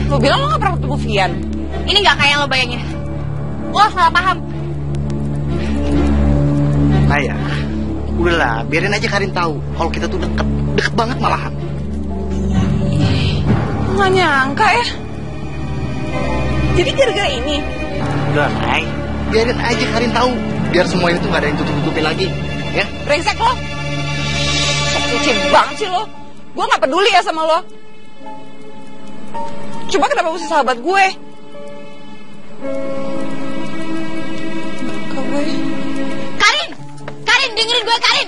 Lo bilang lo gak pernah ketemu Vian. Ini nggak kayak yang lo bayangin. Lo salah paham. Naya, udahlah, biarin aja Karin tahu kalau kita tuh deket, deket banget malahan. Nggak nyangka ya. Jadi gara-gara ini. Udah, Nay. Biarin aja Karin tahu, biar semua ini tuh gak ada yang tutup-tutupin lagi. Ya, Brengsek lo. Kece banget sih lo. Gue gak peduli ya sama lo. Coba kenapa mesti sahabat gue? Karin, Karin dengerin gue Karin.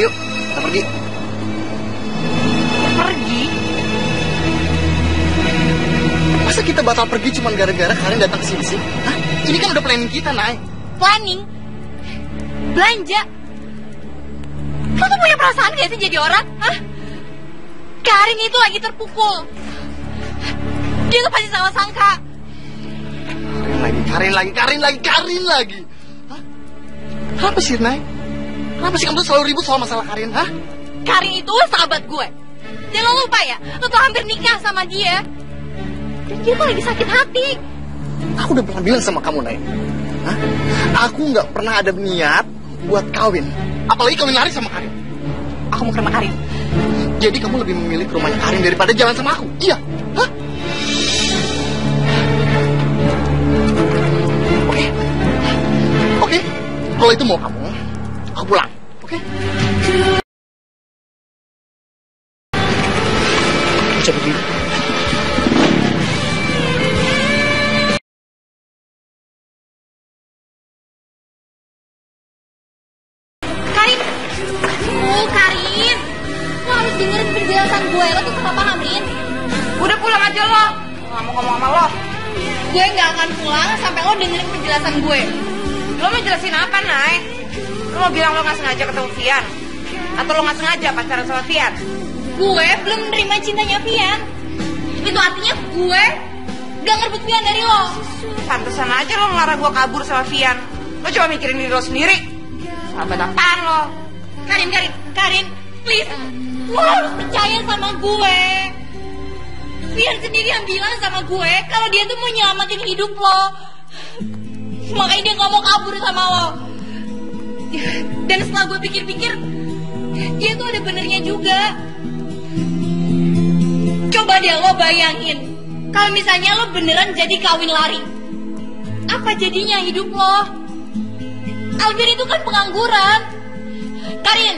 yaudah yuk, kita pergi. Pergi. Masa kita batal pergi cuma gara-gara Karin datang ke sini sih? Hah? Ini kan udah planning kita, Nay. Planning. Belanja. Lo tuh punya perasaan gak sih jadi orang? Hah? Karin itu lagi terpukul. Dia tuh pasti salah sangka. Karin lagi, Karin lagi, Karin lagi, Karin lagi. Hah? Kenapa sih, Nay? Kenapa sih kamu selalu ribut soal masalah Karin, hah? Karin itu sahabat gue. Dan lo lupa ya, lo tuh hampir nikah sama dia. Dan dia tuh lagi sakit hati. Aku udah pernah bilang sama kamu, Nay. Hah? Aku nggak pernah ada niat buat kawin. Apalagi kawin lari sama Karin. Aku mau ke rumah Karin. Jadi kamu lebih memilih ke rumahnya Karin daripada jalan sama aku. Iya. Hah? Oke. Oke. Kalau itu mau kamu, pulang. Ketemu Vian? Atau lo gak sengaja pacaran sama Vian? Gue belum menerima cintanya Pian. Itu artinya gue gak ngerebut Pian dari lo. Pantesan aja lo ngelarang gue kabur sama Vian. Lo cuma mikirin diri lo sendiri. Sahabat apaan lo? Karin, Karin, Karin, please. Lo harus percaya sama gue. Pian sendiri yang bilang sama gue kalau dia tuh mau nyelamatin hidup lo. Makanya dia gak mau kabur sama lo. Dan setelah gue pikir-pikir, dia tuh ada benernya juga. Coba deh lo bayangin, kalau misalnya lo beneran jadi kawin lari. Apa jadinya hidup lo? Albir itu kan pengangguran. Karin.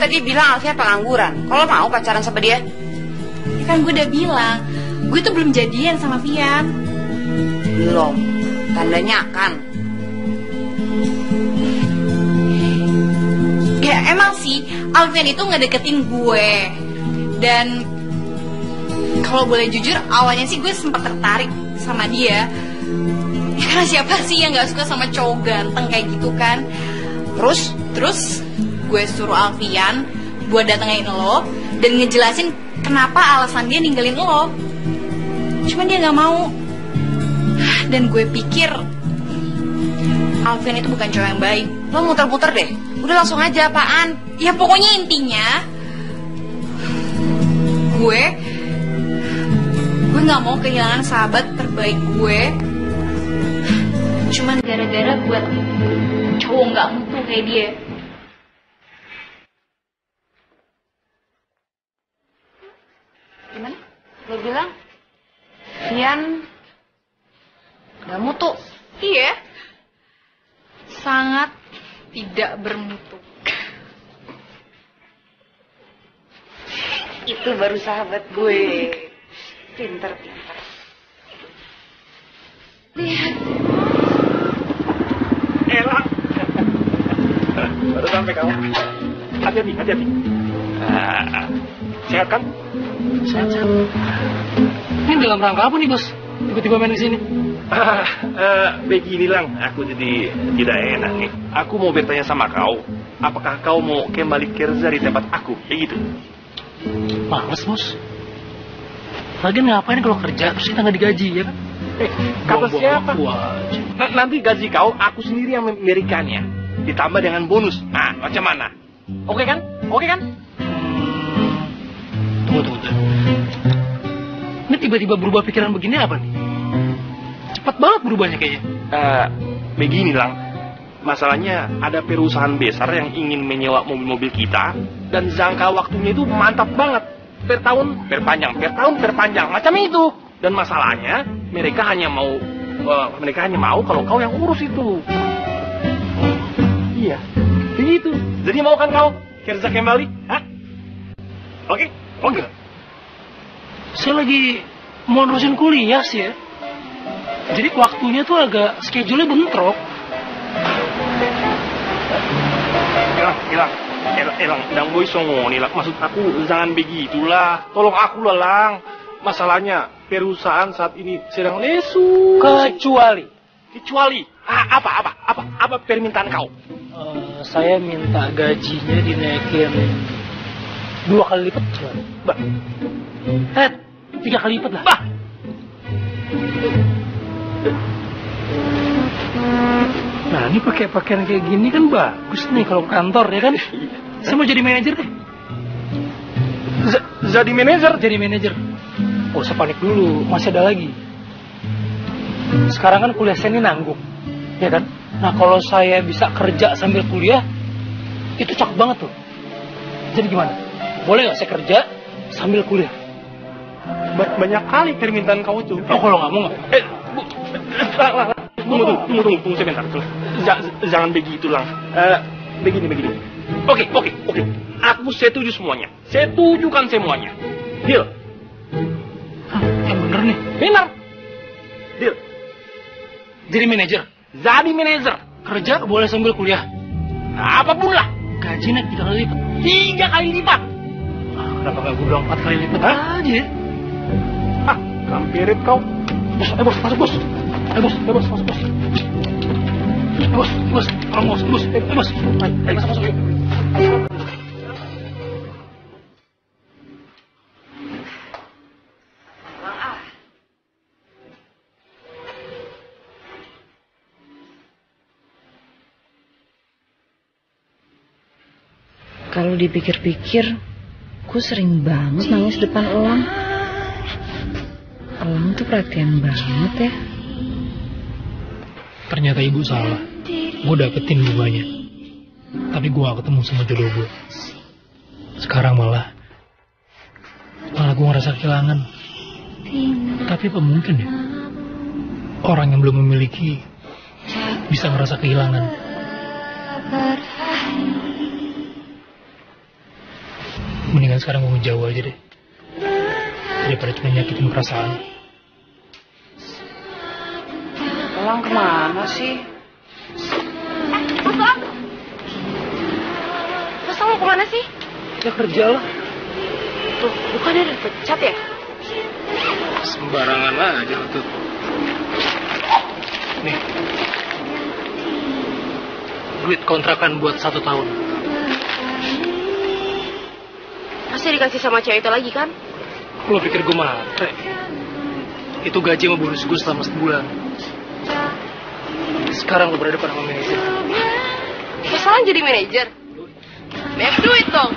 Tadi bilang Alfia pengangguran. Kalau mau pacaran sama dia? Ya kan gue udah bilang, gue tuh belum jadian sama Vian. Belum. Tandanya kan. Ya emang sih Alvin itu ngedeketin gue Dan Kalau boleh jujur awalnya sih gue sempat tertarik sama dia Ya karena siapa sih yang gak suka sama cowok ganteng kayak gitu kan Terus Terus gue suruh Alfian buat datengin lo Dan ngejelasin kenapa alasan dia ninggalin lo. Cuman dia gak mau. Dan gue pikir Alvin itu bukan cowok yang baik. Lo muter-muter deh. Udah langsung aja apaan? Ya pokoknya intinya gue gue nggak mau kehilangan sahabat terbaik gue. Cuman gara-gara buat cowok nggak mutu kayak dia Gimana? Lo bilang? Ian gak mutu. iya sangat tidak bermutu Itu baru sahabat gue. Pinter-pinter. lihat Elah. Baru sampai kamu. Hati-hati, hati-hati. Ah, sehat kan? Sehat-sehat. Ini dalam rangka apa nih bos? Tiba-tiba main di sini. Ah, eh, begini lang, aku jadi tidak enak nih. Aku mau bertanya sama kau, apakah kau mau kembali kerja di tempat aku, kayak gitu? Males bos. Lagian ngapain kalau kerja terus kita nggak digaji ya kan? Eh, kata Buang-buang siapa? Na- nanti gaji kau, aku sendiri yang memberikannya. Ditambah dengan bonus. Nah, macam mana? Oke kan? Oke kan? Tunggu, tunggu, tunggu. Ini tiba-tiba berubah pikiran begini apa nih? Cepat banget berubahnya kayaknya. Eh, begini lang, masalahnya ada perusahaan besar yang ingin menyewa mobil-mobil kita dan jangka waktunya itu mantap banget. Per tahun perpanjang, per tahun perpanjang, macam itu. Dan masalahnya mereka hanya mau eh, mereka hanya mau kalau kau yang urus itu. Iya, begitu. Jadi mau kan kau kerja kembali? Hah? Oke, oke. Saya lagi mau nerusin kuliah sih ya. Jadi waktunya tuh agak schedule-nya bentrok. Hilang, hilang. Elang, elang, dan boy songo nih, Lang. maksud aku jangan begitulah. Tolong aku lah, Lang. Masalahnya perusahaan saat ini sedang lesu. Kecuali Kecuali ah, apa, apa, apa, apa permintaan kau? eh, saya minta gajinya dinaikin dua kali lipat. Bah, Eh, tiga kali lipat lah. bah, Nah, ini pakai pakaian kayak gini kan bagus nih kalau kantor ya kan? Saya mau jadi manajer deh. Z- jadi manajer. Jadi manajer. Oh, usah panik dulu, masih ada lagi. Sekarang kan kuliah saya ini nanggung, ya kan? Nah, kalau saya bisa kerja sambil kuliah, itu cakep banget tuh. Jadi gimana? Boleh nggak saya kerja sambil kuliah? Ba- banyak kali permintaan kau itu. Oh, kalau nggak mau nggak? Eh, bu. Tunggu, tunggu, tunggu, tunggu, tunggu sebentar. Ja- jangan begitu, Lang. Eh, begini, begini. Oke, oke, oke. Aku setuju semuanya. Setujukan semuanya. Deal. Hah, yang bener nih. Benar. Deal. Jadi manajer. Jadi manajer. Kerja boleh sambil kuliah. Apa pun lah. Gaji naik tiga kali lipat. Tiga kali lipat. Ah, kenapa nggak gue bilang empat kali lipat aja? Hah, kampirit kau. Bos, eh bos, masuk bos. Eh bos, eh bos, masuk bos. Eh bos, bos, tolong bos, bos, eh eh, bos. Eh, masuk. Kalau dipikir-pikir, gue sering banget nangis depan Elang. Elang tuh perhatian banget ya. Ternyata ibu salah. Gue dapetin bunganya. Tapi gue gak ketemu sama jodoh gue. Sekarang malah, malah gue ngerasa kehilangan. Tapi apa mungkin ya? Orang yang belum memiliki bisa ngerasa kehilangan. Mendingan sekarang gue ngejauh aja deh. Daripada cuma nyakitin perasaan. Elang ke mana sih? Eh, Mas Lang. Mas Lang mau ke mana sih? Ya kerja lah. Tuh, bukannya udah pecat ya? Sembarangan aja tuh. Nih. Duit kontrakan buat satu tahun. Pasti dikasih sama cewek itu lagi kan? Lo pikir gue matre? Itu gaji sama bonus gue selama sebulan. Sekarang lo berada pada manajer. Mas Lang jadi manajer? Banyak duit dong.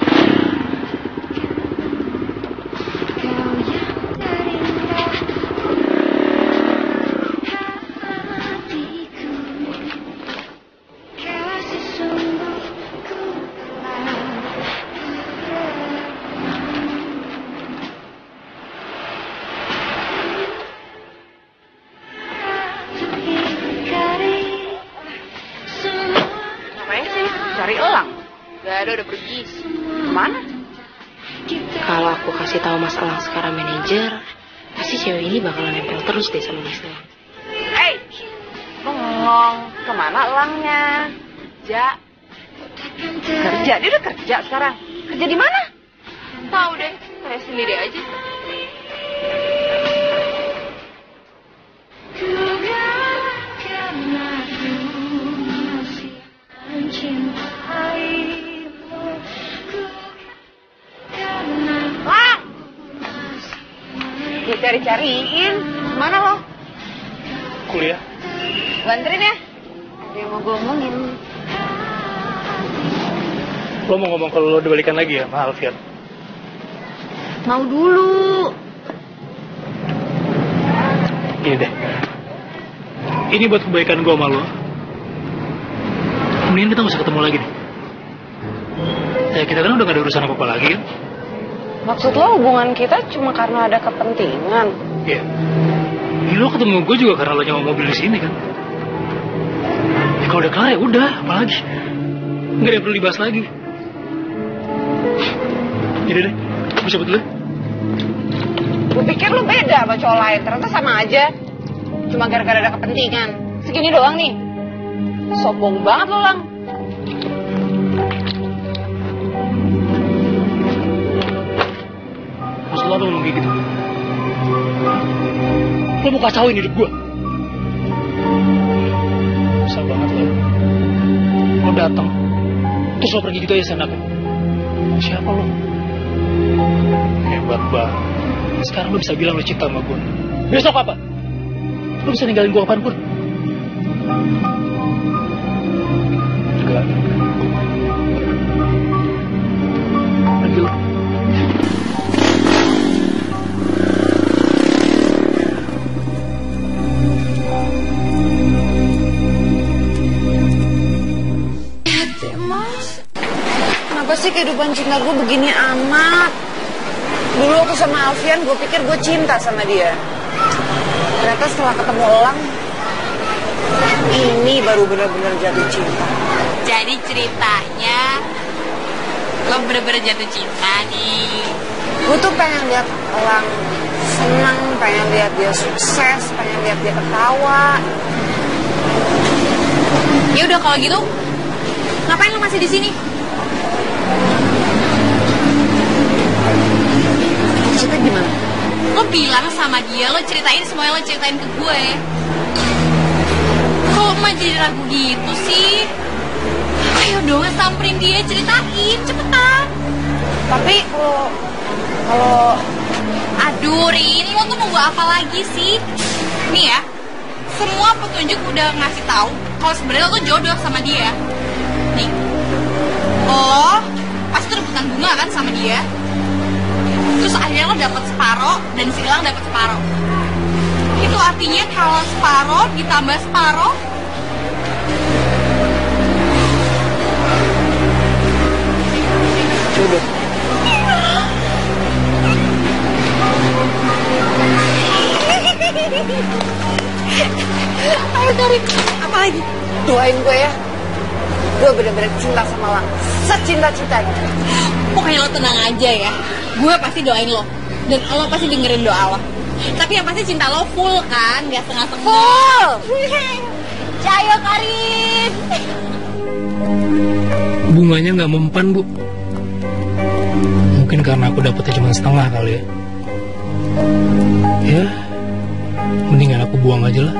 Gue cari-cariin. Mana lo? Kuliah. Banterin ya. Ada yang mau gue omongin. Lo mau ngomong kalau lo dibalikan lagi ya sama Alfian? Mau dulu. Gini deh. Ini buat kebaikan gue sama lo. Mendingan kita gak usah ketemu lagi deh. Ya kita kan udah gak ada urusan apa-apa lagi kan? Maksud lo hubungan kita cuma karena ada kepentingan? Iya. Ini lo ketemu gue juga karena lo nyawa mobil di sini kan? Ya kalau udah kelar ya udah, apalagi. Nggak ada yang perlu dibahas lagi. Jadi deh, gue cabut dulu. Gue pikir lo beda sama cowok lain. Ternyata sama aja. Cuma gara-gara ada kepentingan. Segini doang nih. Sombong banget lo, Lang. Maksud lo ngomong kayak gitu? Lo mau kacauin hidup gue? Bisa banget lo. Lo datang, terus lo pergi gitu aja senaknya. Siapa lo? Hebat banget. Sekarang lo bisa bilang lo cinta sama gue. Besok apa? Lo bisa ninggalin gue kapan pun. Enggak. Kehidupan cinta gue begini amat? Dulu aku sama Alfian, gue pikir gue cinta sama dia. Ternyata setelah ketemu Elang, ini baru benar-benar jatuh cinta. Jadi ceritanya lo bener-bener jatuh cinta nih. Gue tuh pengen lihat Elang senang, pengen lihat dia sukses, pengen lihat dia ketawa. Ya udah kalau gitu, ngapain lo masih di sini? Maksudnya gimana? Lo bilang sama dia, lo ceritain semuanya lo ceritain ke gue. Kok mah jadi ragu gitu sih? Ayo dong samperin dia, ceritain, cepetan. Tapi kalau kalau Aduh Rin, lo tuh nunggu apa lagi sih? Nih ya, semua petunjuk udah ngasih tahu kalau sebenarnya lo tuh jodoh sama dia. Nih, lo pasti rebutan bunga kan sama dia. Terus akhirnya lo dapet separoh dan si Ilang dapet separoh. Itu artinya kalau separoh ditambah separoh Jodoh. Ayo cari apa lagi? Doain gue ya. Gue bener-bener cinta sama Lang. Secinta-cintanya. Pokoknya lo tenang aja ya. Gue pasti doain lo. Dan lo pasti dengerin doa lo. Tapi yang pasti cinta lo full kan, nggak setengah-setengah. Full. Cayo Karin. Bunganya nggak mempan, Bu. Mungkin karena aku dapetnya cuma setengah kali ya. Ya, mendingan aku buang aja lah.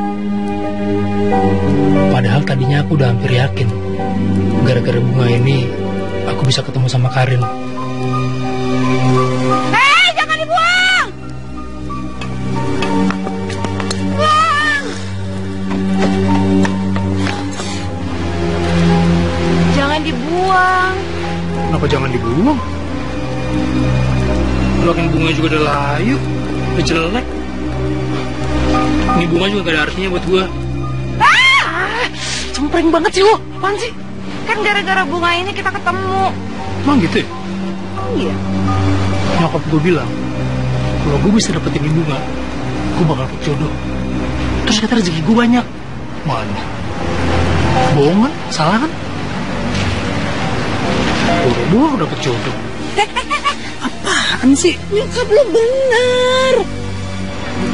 Padahal tadinya aku udah hampir yakin. Gara-gara bunga ini, aku bisa ketemu sama Karin. Eh, jangan dibuang. Buang. Jangan dibuang. Kenapa jangan dibuang? Makin bunga juga udah layu, udah jelek. Ini bunga juga gak ada artinya buat gua. Ah! Cempreng banget sih lo, apaan sih? Kan gara-gara bunga ini kita ketemu. Emang gitu ya? Iya. Nyokap gue bilang, kalau gue bisa dapetin bunga, gue bakal dapet jodoh. Terus kata rezeki gue banyak. Mana? Bohong kan? Salah kan? Buru-buru dapet jodoh. Apaan sih? Nyokap lo bener.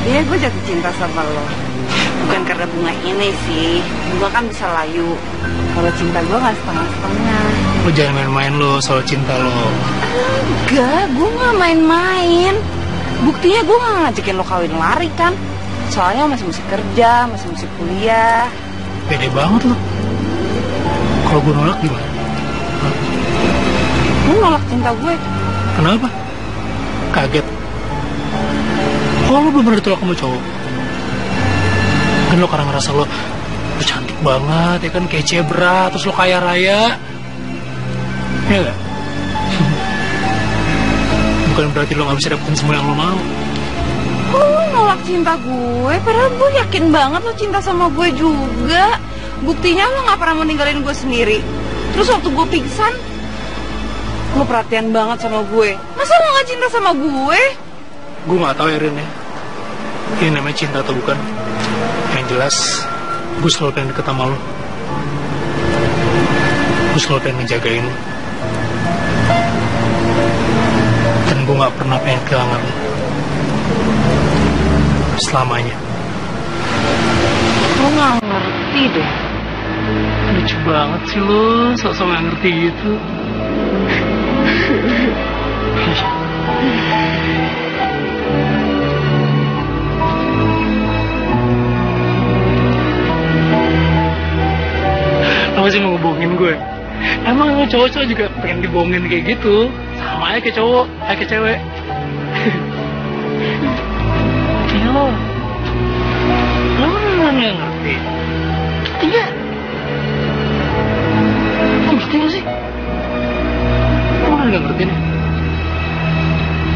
Iya, gue jatuh cinta sama lo. Bukan karena bunga ini sih. Bunga kan bisa layu. Kalau cinta gue nggak setengah-setengah. Lo jangan main-main lo soal cinta lo. Enggak, gue nggak main-main. Buktinya gue nggak ngajakin lo kawin lari kan. Soalnya masih mesti kerja, masih mesti kuliah. Pede banget lo. Kalau gue nolak gimana? Lo nolak cinta gue. Kenapa? Kaget. Oh lo belum pernah ditolak sama cowok? Kan lo karena ngerasa lo, lo cantik banget ya kan kayak cebra terus lo kaya raya. Ya gak? Bukan berarti lo gak bisa dapetin semua yang lo mau. Kok lo nolak cinta gue? Padahal gue yakin banget lo cinta sama gue juga. Buktinya lo gak pernah mau ninggalin gue sendiri. Terus waktu gue pingsan, lo perhatian banget sama gue. Masa lo gak cinta sama gue? Gue gak tahu ya Rin ya. Ini namanya cinta atau bukan. Jelas, gue selalu pengen deket sama lo. Gue selalu pengen ngejagain lo. Dan gue gak pernah pengen kehilangan lo. Selamanya. Lo gak ngerti deh. Lucu banget sih lo, sok-sok gak ngerti gitu. Lo masih mau ngebohongin gue? Emang cowok-cowok juga pengen dibohongin kayak gitu? Sama aja kayak cowok, kayak kayak cewek. Iya lo. Lo memang gak ngerti. Iya. Lo ngerti gak sih? Lo kan gak ngerti nih.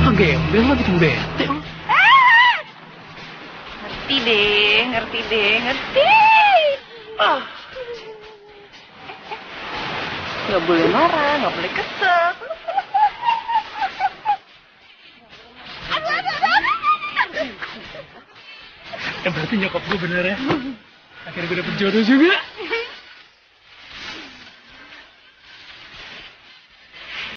Ah gembel lo bikin bete. Ngerti deh, ngerti deh, ngerti. Boleh marah, gak boleh kesel. Ya berarti nyokap gue bener ya. Akhirnya gue dapet jodoh juga.